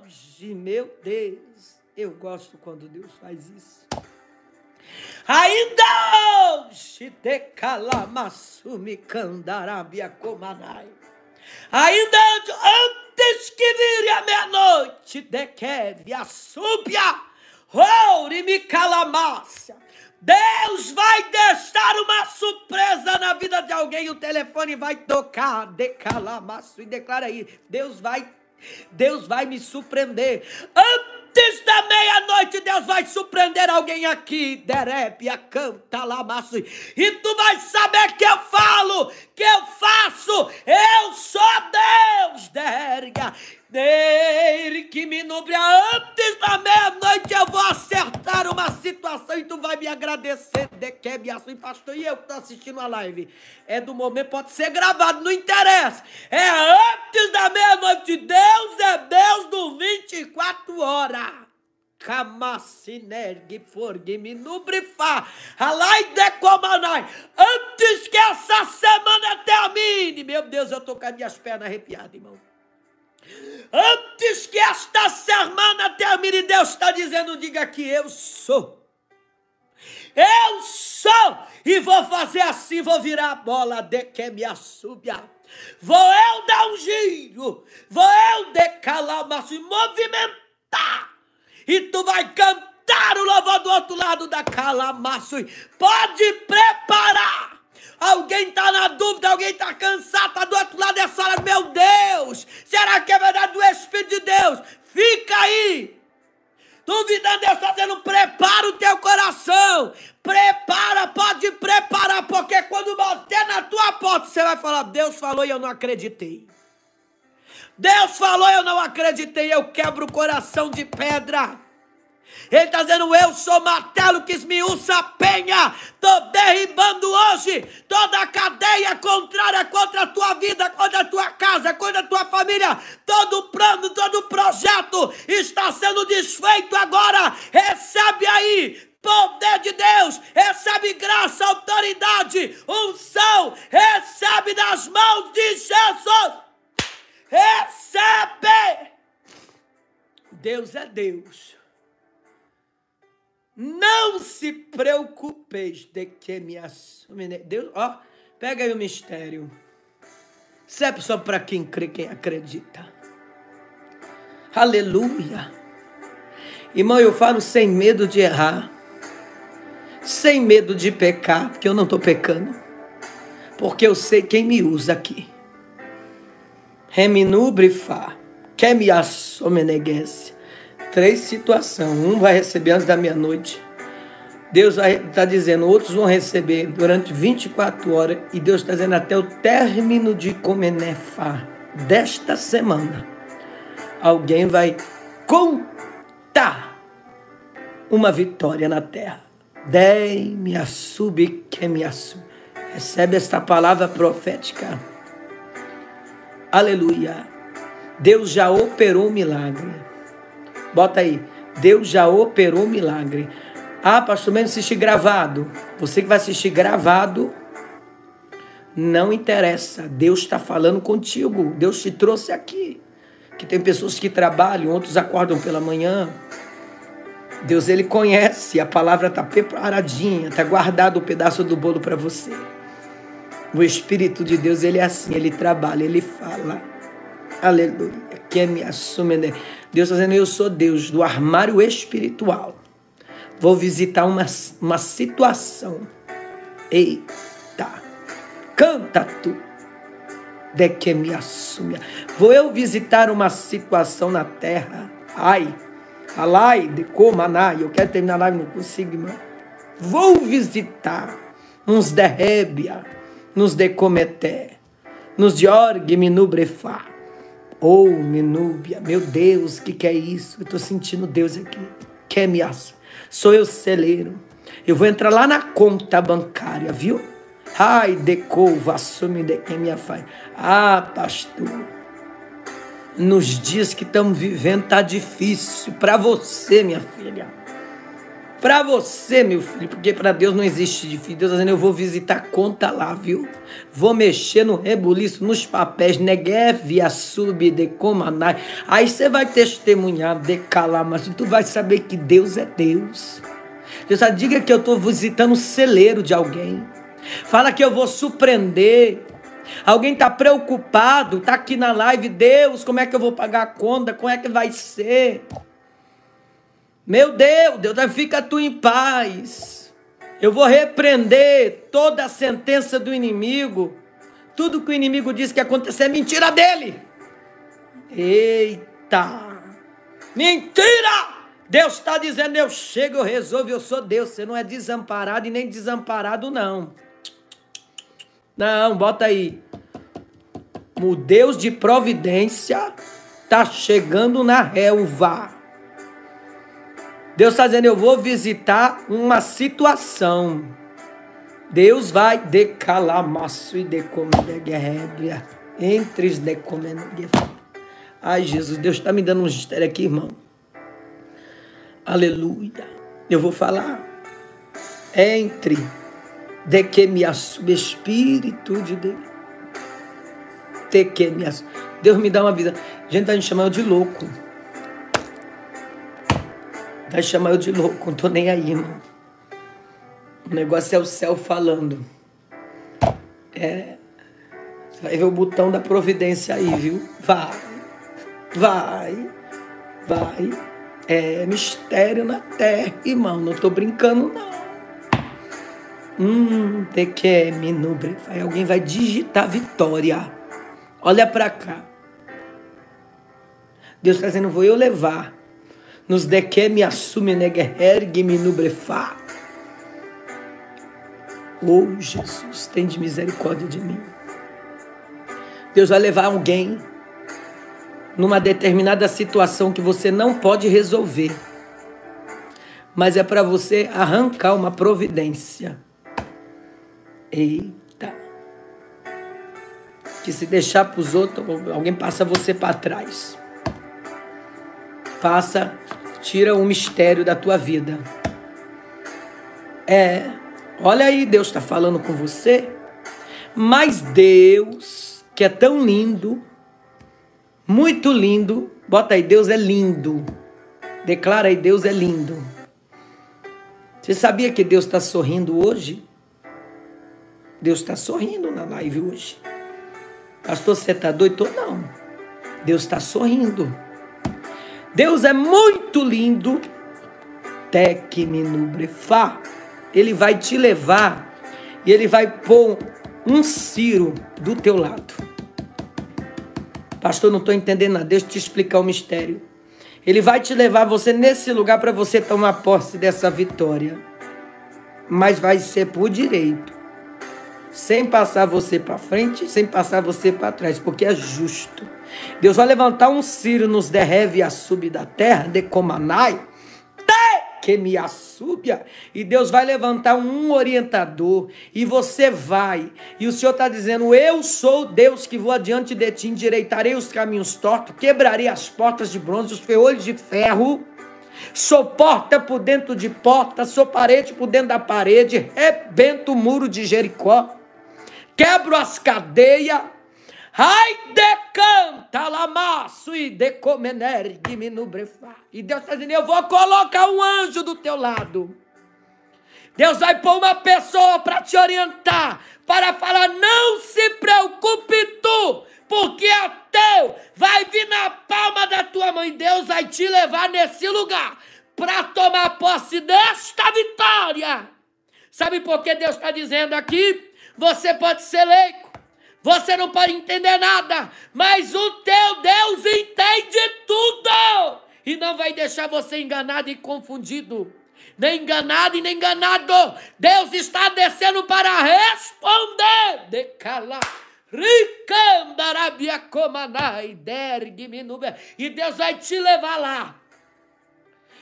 hoje, meu Deus, eu gosto quando Deus faz isso. Ainda hoje, decalamassumi candarabia comanai. Ainda antes que vire a meia-noite, dequeve a súbia, oure me calamácia. Deus vai deixar uma surpresa na vida de alguém. O telefone vai tocar, decalamaço e declara aí. Deus vai, Deus vai me surpreender. Antes da meia-noite, Deus vai surpreender alguém aqui. Derébia, canta, lamaço. E tu vai saber que eu falo, que eu faço. Eu sou Deus, Dérega. Dele que me nubra antes da meia-noite eu vou acertar uma situação e tu vai me agradecer de que me e pastor e eu que tô assistindo a live. É do momento, pode ser gravado, não interessa. É antes da meia-noite. Deus é Deus do 24 horas. Camacinergue forgue me nubrifá. Alai decomanai. Antes que essa semana termine. Meu Deus, eu tô com as minhas pernas arrepiadas, irmão. Antes que esta semana termine, Deus está dizendo: diga que eu sou. Eu sou e vou fazer assim, vou virar a bola de que me assubia. Vou eu dar um giro, vou eu decalar, mas movimentar. E tu vai cantar o louvor do outro lado da calamaço. Pode preparar Alguém está na dúvida, alguém está cansado, está do outro lado dessa sala. Meu Deus, é verdade do Espírito de Deus? Fica aí. Duvidando, Deus está dizendo: prepara o teu coração. Prepara, pode preparar, porque quando bater na tua porta, você vai falar: Deus falou e eu não acreditei. Deus falou e eu não acreditei. Eu quebro o coração de pedra. Ele está dizendo: Eu sou martelo que esmiuça a penha. Estou derribando hoje toda a cadeia contrária contra a tua vida, contra a tua casa, contra a tua família. Todo plano, todo projeto está sendo desfeito agora. Recebe aí poder de Deus, recebe graça, autoridade, unção, recebe das mãos de Jesus. Recebe! Deus é Deus. Não se preocupeis de que me assume. Deus, ó, pega aí o mistério. Isso é só para quem crê, quem acredita. Aleluia. Irmão, eu falo sem medo de errar. Sem medo de pecar, porque eu não estou pecando. Porque eu sei quem me usa aqui. Reminubrifá. Quer me assomeneguesse três situações. Um vai receber antes da meia-noite. Deus está dizendo, outros vão receber durante 24 horas. E Deus está dizendo até o término de Comenefá desta semana. Alguém vai contar uma vitória na terra. Dei me assube que me. Recebe esta palavra profética. Aleluia. Deus já operou o milagre. Bota aí. Deus já operou milagre. Ah, pastor, mesmo assistir gravado. Você que vai assistir gravado, não interessa. Deus está falando contigo. Deus te trouxe aqui. Que tem pessoas que trabalham, outros acordam pela manhã. Deus, ele conhece. A palavra está preparadinha, está guardado o um pedaço do bolo para você. O Espírito de Deus, ele é assim, ele trabalha, ele fala. Aleluia. Né? Deus está dizendo: Eu sou Deus do armário espiritual. Vou visitar uma, uma situação. Eita, canta tu. De que me assume. Vou eu visitar uma situação na terra. Ai, alai, de comanai. Eu quero terminar a live, não consigo, irmão. Vou visitar uns derrébia, nos de nos de orgue, minubrefá Oh, Menúbia, meu Deus, o que, que é isso? Eu estou sentindo Deus aqui. Quer me aço? Sou eu celeiro. Eu vou entrar lá na conta bancária, viu? Ai, decova, assume de quem me faz. Ah, pastor. Nos dias que estamos vivendo tá difícil para você, minha filha. Para você, meu filho, porque para Deus não existe difícil. Deus está dizendo, eu vou visitar a conta lá, viu? Vou mexer no rebuliço, nos papéis, negev, sub de comanai. Aí você vai testemunhar, decalar, mas tu vai saber que Deus é Deus. Deus já diga que eu estou visitando o celeiro de alguém. Fala que eu vou surpreender. Alguém está preocupado, está aqui na live, Deus, como é que eu vou pagar a conta? Como é que vai ser? Meu Deus, Deus, fica tu em paz. Eu vou repreender toda a sentença do inimigo. Tudo que o inimigo diz que acontecer é mentira dele. Eita! Mentira! Deus está dizendo: eu chego, eu resolvo, eu sou Deus. Você não é desamparado e nem desamparado, não. Não, bota aí. O Deus de providência está chegando na relva. Deus está dizendo: Eu vou visitar uma situação. Deus vai decalamaço e decomedeguerrebria. Entre os Ai, Jesus, Deus está me dando um mistério aqui, irmão. Aleluia. Eu vou falar. Entre de que me assume Espírito de Deus. De que me assume. Deus me dá uma vida. A gente está me chamando de louco. Vai chamar eu de louco, não tô nem aí, irmão. O negócio é o céu falando. É. Você vai ver o botão da providência aí, viu? Vai. Vai. Vai. É mistério na terra, irmão. Não tô brincando, não. Hum, que me nubre. Alguém vai digitar vitória. Olha para cá. Deus está dizendo, vou eu levar. Nos de que me assume negergue me nubrefá. Oh, Jesus, tem de misericórdia de mim. Deus vai levar alguém numa determinada situação que você não pode resolver. Mas é para você arrancar uma providência. Eita. Que se deixar para os outros, alguém passa você para trás. Passa, tira o mistério da tua vida. É, olha aí, Deus está falando com você. Mas Deus, que é tão lindo, muito lindo, bota aí, Deus é lindo. Declara aí, Deus é lindo. Você sabia que Deus está sorrindo hoje? Deus está sorrindo na live hoje. Pastor, você está doido? Não. Deus está sorrindo. Deus é muito lindo. Tecminubrefá. Ele vai te levar e ele vai pôr um Ciro do teu lado. Pastor, não estou entendendo nada. Deixa eu te explicar o mistério. Ele vai te levar você nesse lugar para você tomar posse dessa vitória. Mas vai ser por direito sem passar você para frente, sem passar você para trás, porque é justo. Deus vai levantar um ciro nos derreve a sub da terra, de Comanai, que me assúbia, e Deus vai levantar um orientador, e você vai, e o Senhor está dizendo: Eu sou Deus que vou adiante de ti, endireitarei os caminhos tortos, quebrarei as portas de bronze, os feolhos de ferro, Sou porta por dentro de porta, sou parede por dentro da parede, rebento o muro de Jericó. Quebro as cadeias. Ai, decanta lamaço e decomenergue-me no brefá. E Deus está dizendo: Eu vou colocar um anjo do teu lado. Deus vai pôr uma pessoa para te orientar, para falar: Não se preocupe tu, porque é teu. Vai vir na palma da tua mãe. Deus vai te levar nesse lugar para tomar posse desta vitória. Sabe por que Deus está dizendo aqui? Você pode ser leigo, você não pode entender nada, mas o teu Deus entende tudo e não vai deixar você enganado e confundido. Nem enganado e nem enganado. Deus está descendo para responder. Decala. E Deus vai te levar lá.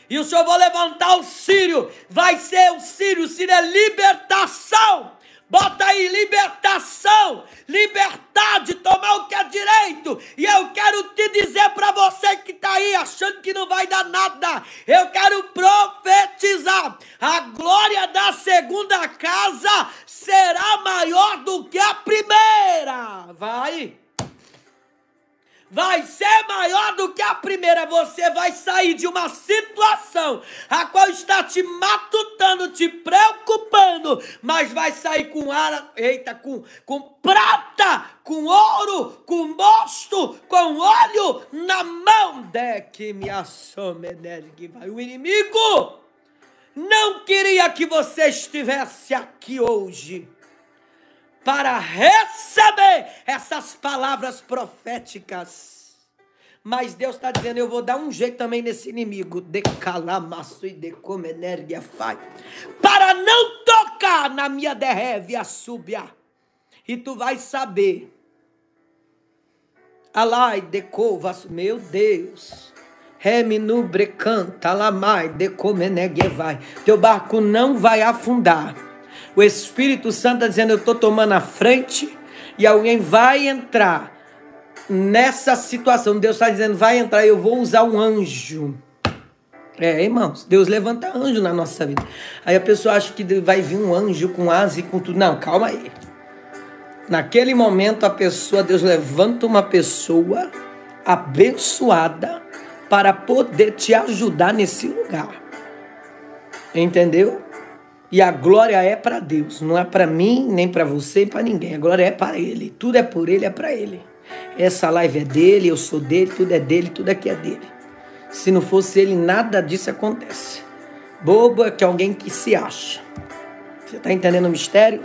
E o Senhor vai levantar o Sírio. Vai ser o Sírio. O Sírio é libertação. Bota aí libertação, liberdade, tomar o que é direito. E eu quero te dizer para você que está aí achando que não vai dar nada. Eu quero profetizar. A glória da segunda casa será maior do que a primeira. Vai vai ser maior do que a primeira. Você vai sair de uma situação a qual está te matutando, te preocupando, mas vai sair com ar, eita, com, com prata, com ouro, com mosto, com óleo na mão. De que me assome, vai o inimigo. Não queria que você estivesse aqui hoje para receber essas palavras proféticas. Mas Deus está dizendo: eu vou dar um jeito também nesse inimigo, de calamaço e de comenérgia fai, para não tocar na minha derreve súbia. E tu vai saber. Alai de covas, meu Deus. Reminu brecanta, lamai de vai. Teu barco não vai afundar o Espírito Santo está dizendo: Eu estou tomando a frente e alguém vai entrar nessa situação. Deus está dizendo: Vai entrar, eu vou usar um anjo. É, irmãos, Deus levanta anjo na nossa vida. Aí a pessoa acha que vai vir um anjo com asa e com tudo. Não, calma aí. Naquele momento, a pessoa, Deus levanta uma pessoa abençoada para poder te ajudar nesse lugar. Entendeu? E a glória é para Deus, não é para mim, nem para você, para ninguém. A glória é para Ele. Tudo é por Ele, é para Ele. Essa live é dele, eu sou dele, tudo é dele, tudo aqui é dele. Se não fosse Ele, nada disso acontece. Bobo é que alguém que se acha. Você está entendendo o mistério?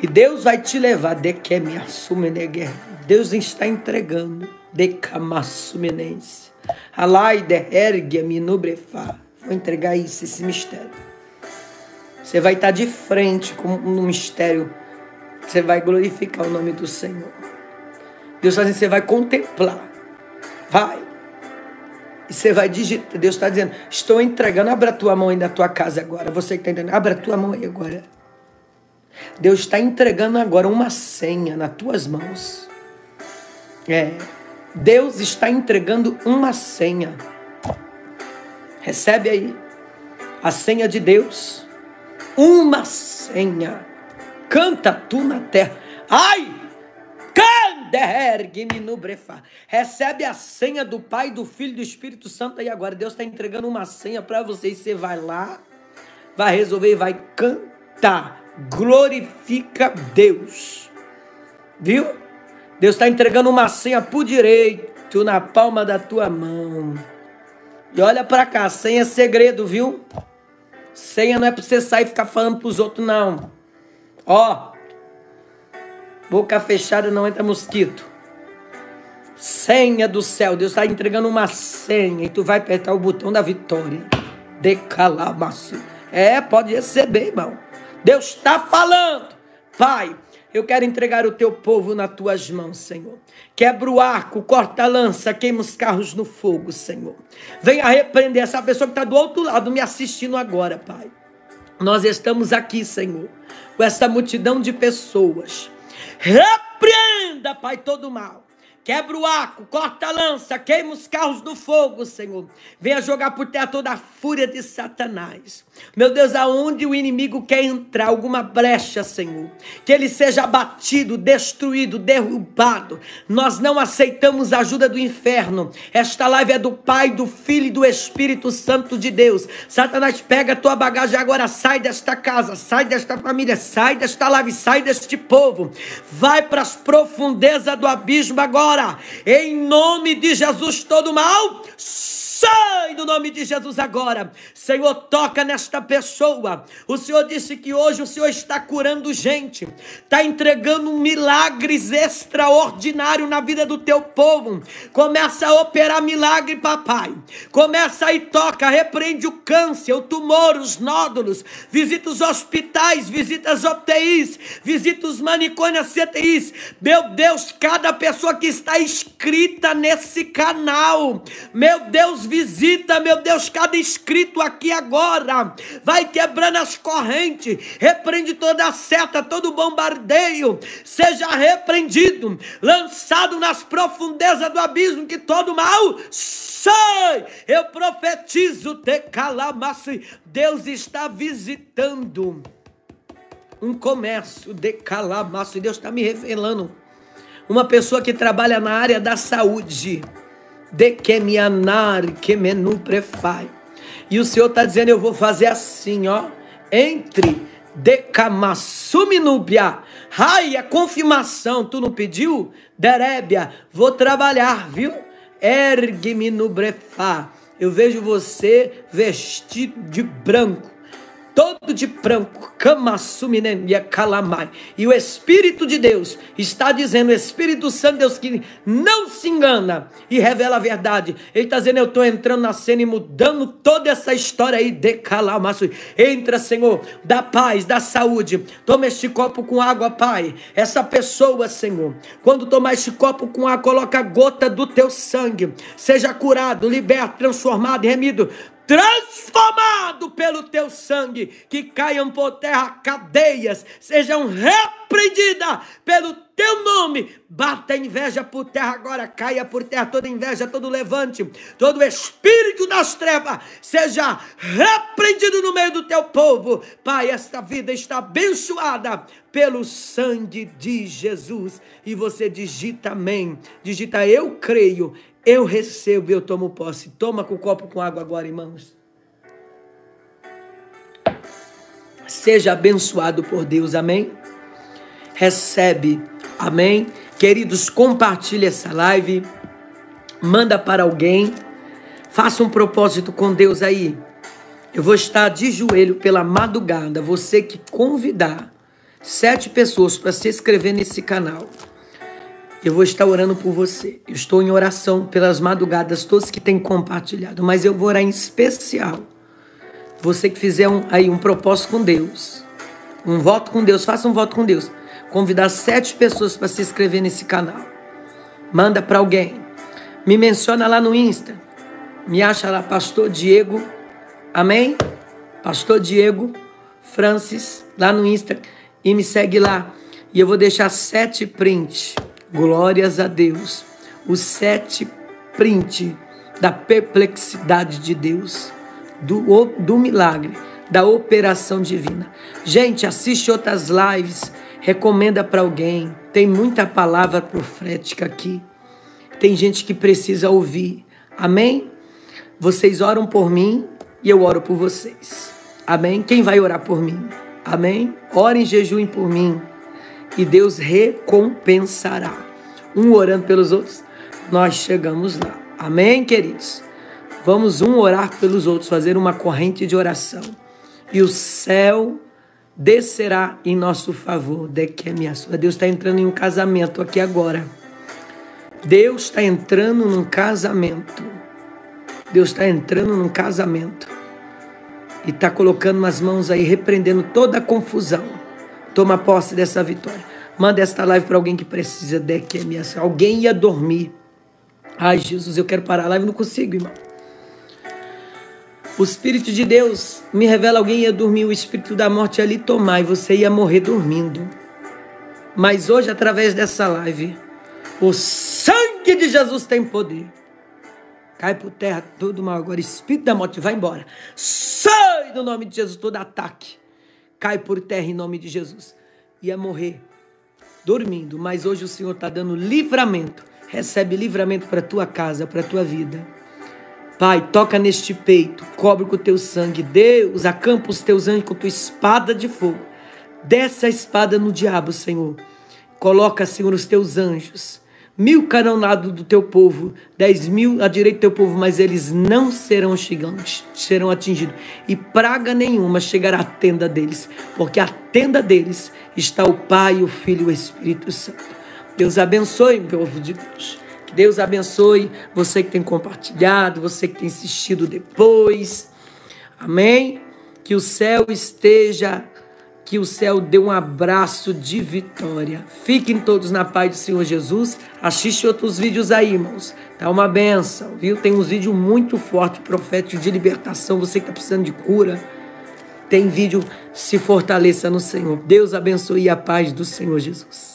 E Deus vai te levar. De que me assume neguer. Deus está entregando. De camassumenense. Alai de ergue me nubrefa. Vou entregar isso, esse mistério. Você vai estar de frente com um mistério. Você vai glorificar o nome do Senhor. Deus está dizendo, você vai contemplar. Vai. E você vai digitar. Deus está dizendo, estou entregando. Abra a tua mão aí na tua casa agora. Você que está entendendo. Abra a tua mão aí agora. Deus está entregando agora uma senha nas tuas mãos. É. Deus está entregando uma senha. Recebe aí. A senha de Deus. Uma senha. Canta tu na terra. Ai! Recebe a senha do Pai, do Filho e do Espírito Santo aí agora. Deus está entregando uma senha para você. E você vai lá, vai resolver e vai cantar. Glorifica Deus. Viu? Deus está entregando uma senha por direito na palma da tua mão. E olha para cá, senha é segredo, viu? Senha não é para você sair e ficar falando para os outros, não. Ó, Boca fechada não entra mosquito. Senha do céu. Deus está entregando uma senha e tu vai apertar o botão da vitória. Decalamaço. É, pode receber, irmão. Deus está falando. Pai, eu quero entregar o teu povo nas tuas mãos, Senhor. Quebra o arco, corta a lança, queima os carros no fogo, Senhor. Venha repreender essa pessoa que está do outro lado me assistindo agora, Pai. Nós estamos aqui, Senhor, com essa multidão de pessoas Repreenda, Pai, todo mal. Quebra o arco, corta a lança, queima os carros do fogo, Senhor. Venha jogar por terra toda a fúria de Satanás. Meu Deus, aonde o inimigo quer entrar, alguma brecha, Senhor. Que ele seja abatido, destruído, derrubado. Nós não aceitamos a ajuda do inferno. Esta live é do Pai, do Filho e do Espírito Santo de Deus. Satanás, pega a tua bagagem agora, sai desta casa, sai desta família, sai desta live, sai deste povo. Vai para as profundezas do abismo agora em nome de Jesus, todo mal Sai no nome de Jesus agora. Senhor, toca nesta pessoa. O Senhor disse que hoje o Senhor está curando gente, está entregando milagres extraordinários na vida do teu povo. Começa a operar milagre, papai. Começa e toca, repreende o câncer, o tumor, os nódulos. Visita os hospitais, visita as UTIs, visita os manicômios, CTIs. Meu Deus, cada pessoa que está inscrita nesse canal. Meu Deus, visita, meu Deus, cada inscrito aqui agora. Vai quebrando as correntes, repreende toda a seta, todo bombardeio. Seja repreendido, lançado nas profundezas do abismo, que todo mal sai. Eu profetizo, te calamasse. Deus está visitando um comércio de calamaço. Deus está me revelando. Uma pessoa que trabalha na área da saúde de que me anar, que menu prefai. E o Senhor está dizendo: Eu vou fazer assim, ó. Entre decamassumínubia. Ai, a confirmação, tu não pediu? Derébia, vou trabalhar, viu? Ergue-me no brefá. Eu vejo você vestido de branco todo de branco, camassuminemia calamai. E o Espírito de Deus está dizendo, o Espírito Santo Deus que não se engana e revela a verdade. Ele está dizendo, eu estou entrando na cena e mudando toda essa história aí de calamaço. Entra, Senhor, da paz, da saúde. Toma este copo com água, Pai. Essa pessoa, Senhor, quando tomar este copo com água, coloca a gota do teu sangue. Seja curado, liberto, transformado, remido transformado pelo teu sangue, que caiam por terra cadeias, sejam repreendidas pelo teu nome. Bata a inveja por terra agora, caia por terra toda inveja, todo levante, todo espírito das trevas, seja repreendido no meio do teu povo. Pai, esta vida está abençoada pelo sangue de Jesus. E você digita amém, digita eu creio, eu recebo eu tomo posse. Toma com o copo com água agora, irmãos. Seja abençoado por Deus, amém? Recebe, amém? Queridos, compartilhe essa live, manda para alguém, faça um propósito com Deus aí. Eu vou estar de joelho pela madrugada. Você que convidar sete pessoas para se inscrever nesse canal. Eu vou estar orando por você. Eu estou em oração pelas madrugadas, todos que têm compartilhado. Mas eu vou orar em especial. Você que fizer um, aí um propósito com Deus. Um voto com Deus. Faça um voto com Deus. Convidar sete pessoas para se inscrever nesse canal. Manda para alguém. Me menciona lá no Insta. Me acha lá, Pastor Diego Amém? Pastor Diego Francis, lá no Insta, e me segue lá. E eu vou deixar sete prints. Glórias a Deus. Os sete prints da perplexidade de Deus, do, do milagre, da operação divina. Gente, assiste outras lives, recomenda para alguém. Tem muita palavra profética aqui. Tem gente que precisa ouvir. Amém? Vocês oram por mim, e eu oro por vocês. Amém? Quem vai orar por mim? Amém? Ore em jejum por mim e Deus recompensará. Um orando pelos outros, nós chegamos lá. Amém, queridos? Vamos um orar pelos outros, fazer uma corrente de oração. E o céu descerá em nosso favor. De que minha sua. Deus está entrando em um casamento aqui agora. Deus está entrando num casamento. Deus está entrando num casamento e está colocando nas mãos aí, repreendendo toda a confusão. Toma posse dessa vitória. Manda esta live para alguém que precisa de que minha Alguém ia dormir. Ai, Jesus, eu quero parar a live, não consigo, irmão. O Espírito de Deus me revela alguém ia dormir, o Espírito da morte ia tomar e você ia morrer dormindo. Mas hoje, através dessa live, o sangue de Jesus tem poder. Cai por terra todo mal agora. Espírito da morte, vai embora. Sai do nome de Jesus todo ataque. Cai por terra em nome de Jesus. Ia morrer dormindo, mas hoje o Senhor está dando livramento. Recebe livramento para tua casa, para tua vida. Pai, toca neste peito, cobre com o teu sangue. Deus, acampa os teus anjos com tua espada de fogo. Desce a espada no diabo, Senhor. Coloca, Senhor, os teus anjos mil cairão ao lado do teu povo, dez mil à direita do teu povo, mas eles não serão gigantes, serão atingidos. E praga nenhuma chegará à tenda deles, porque a tenda deles está o Pai, o Filho e o Espírito Santo. Deus abençoe, povo de Deus. Deus abençoe você que tem compartilhado, você que tem assistido depois. Amém? Que o céu esteja que o céu dê um abraço de vitória. Fiquem todos na paz do Senhor Jesus. Assiste outros vídeos aí, irmãos. Tá uma benção, viu? Tem uns vídeos muito fortes, proféticos de libertação. Você que está precisando de cura. Tem vídeo, se fortaleça no Senhor. Deus abençoe a paz do Senhor Jesus.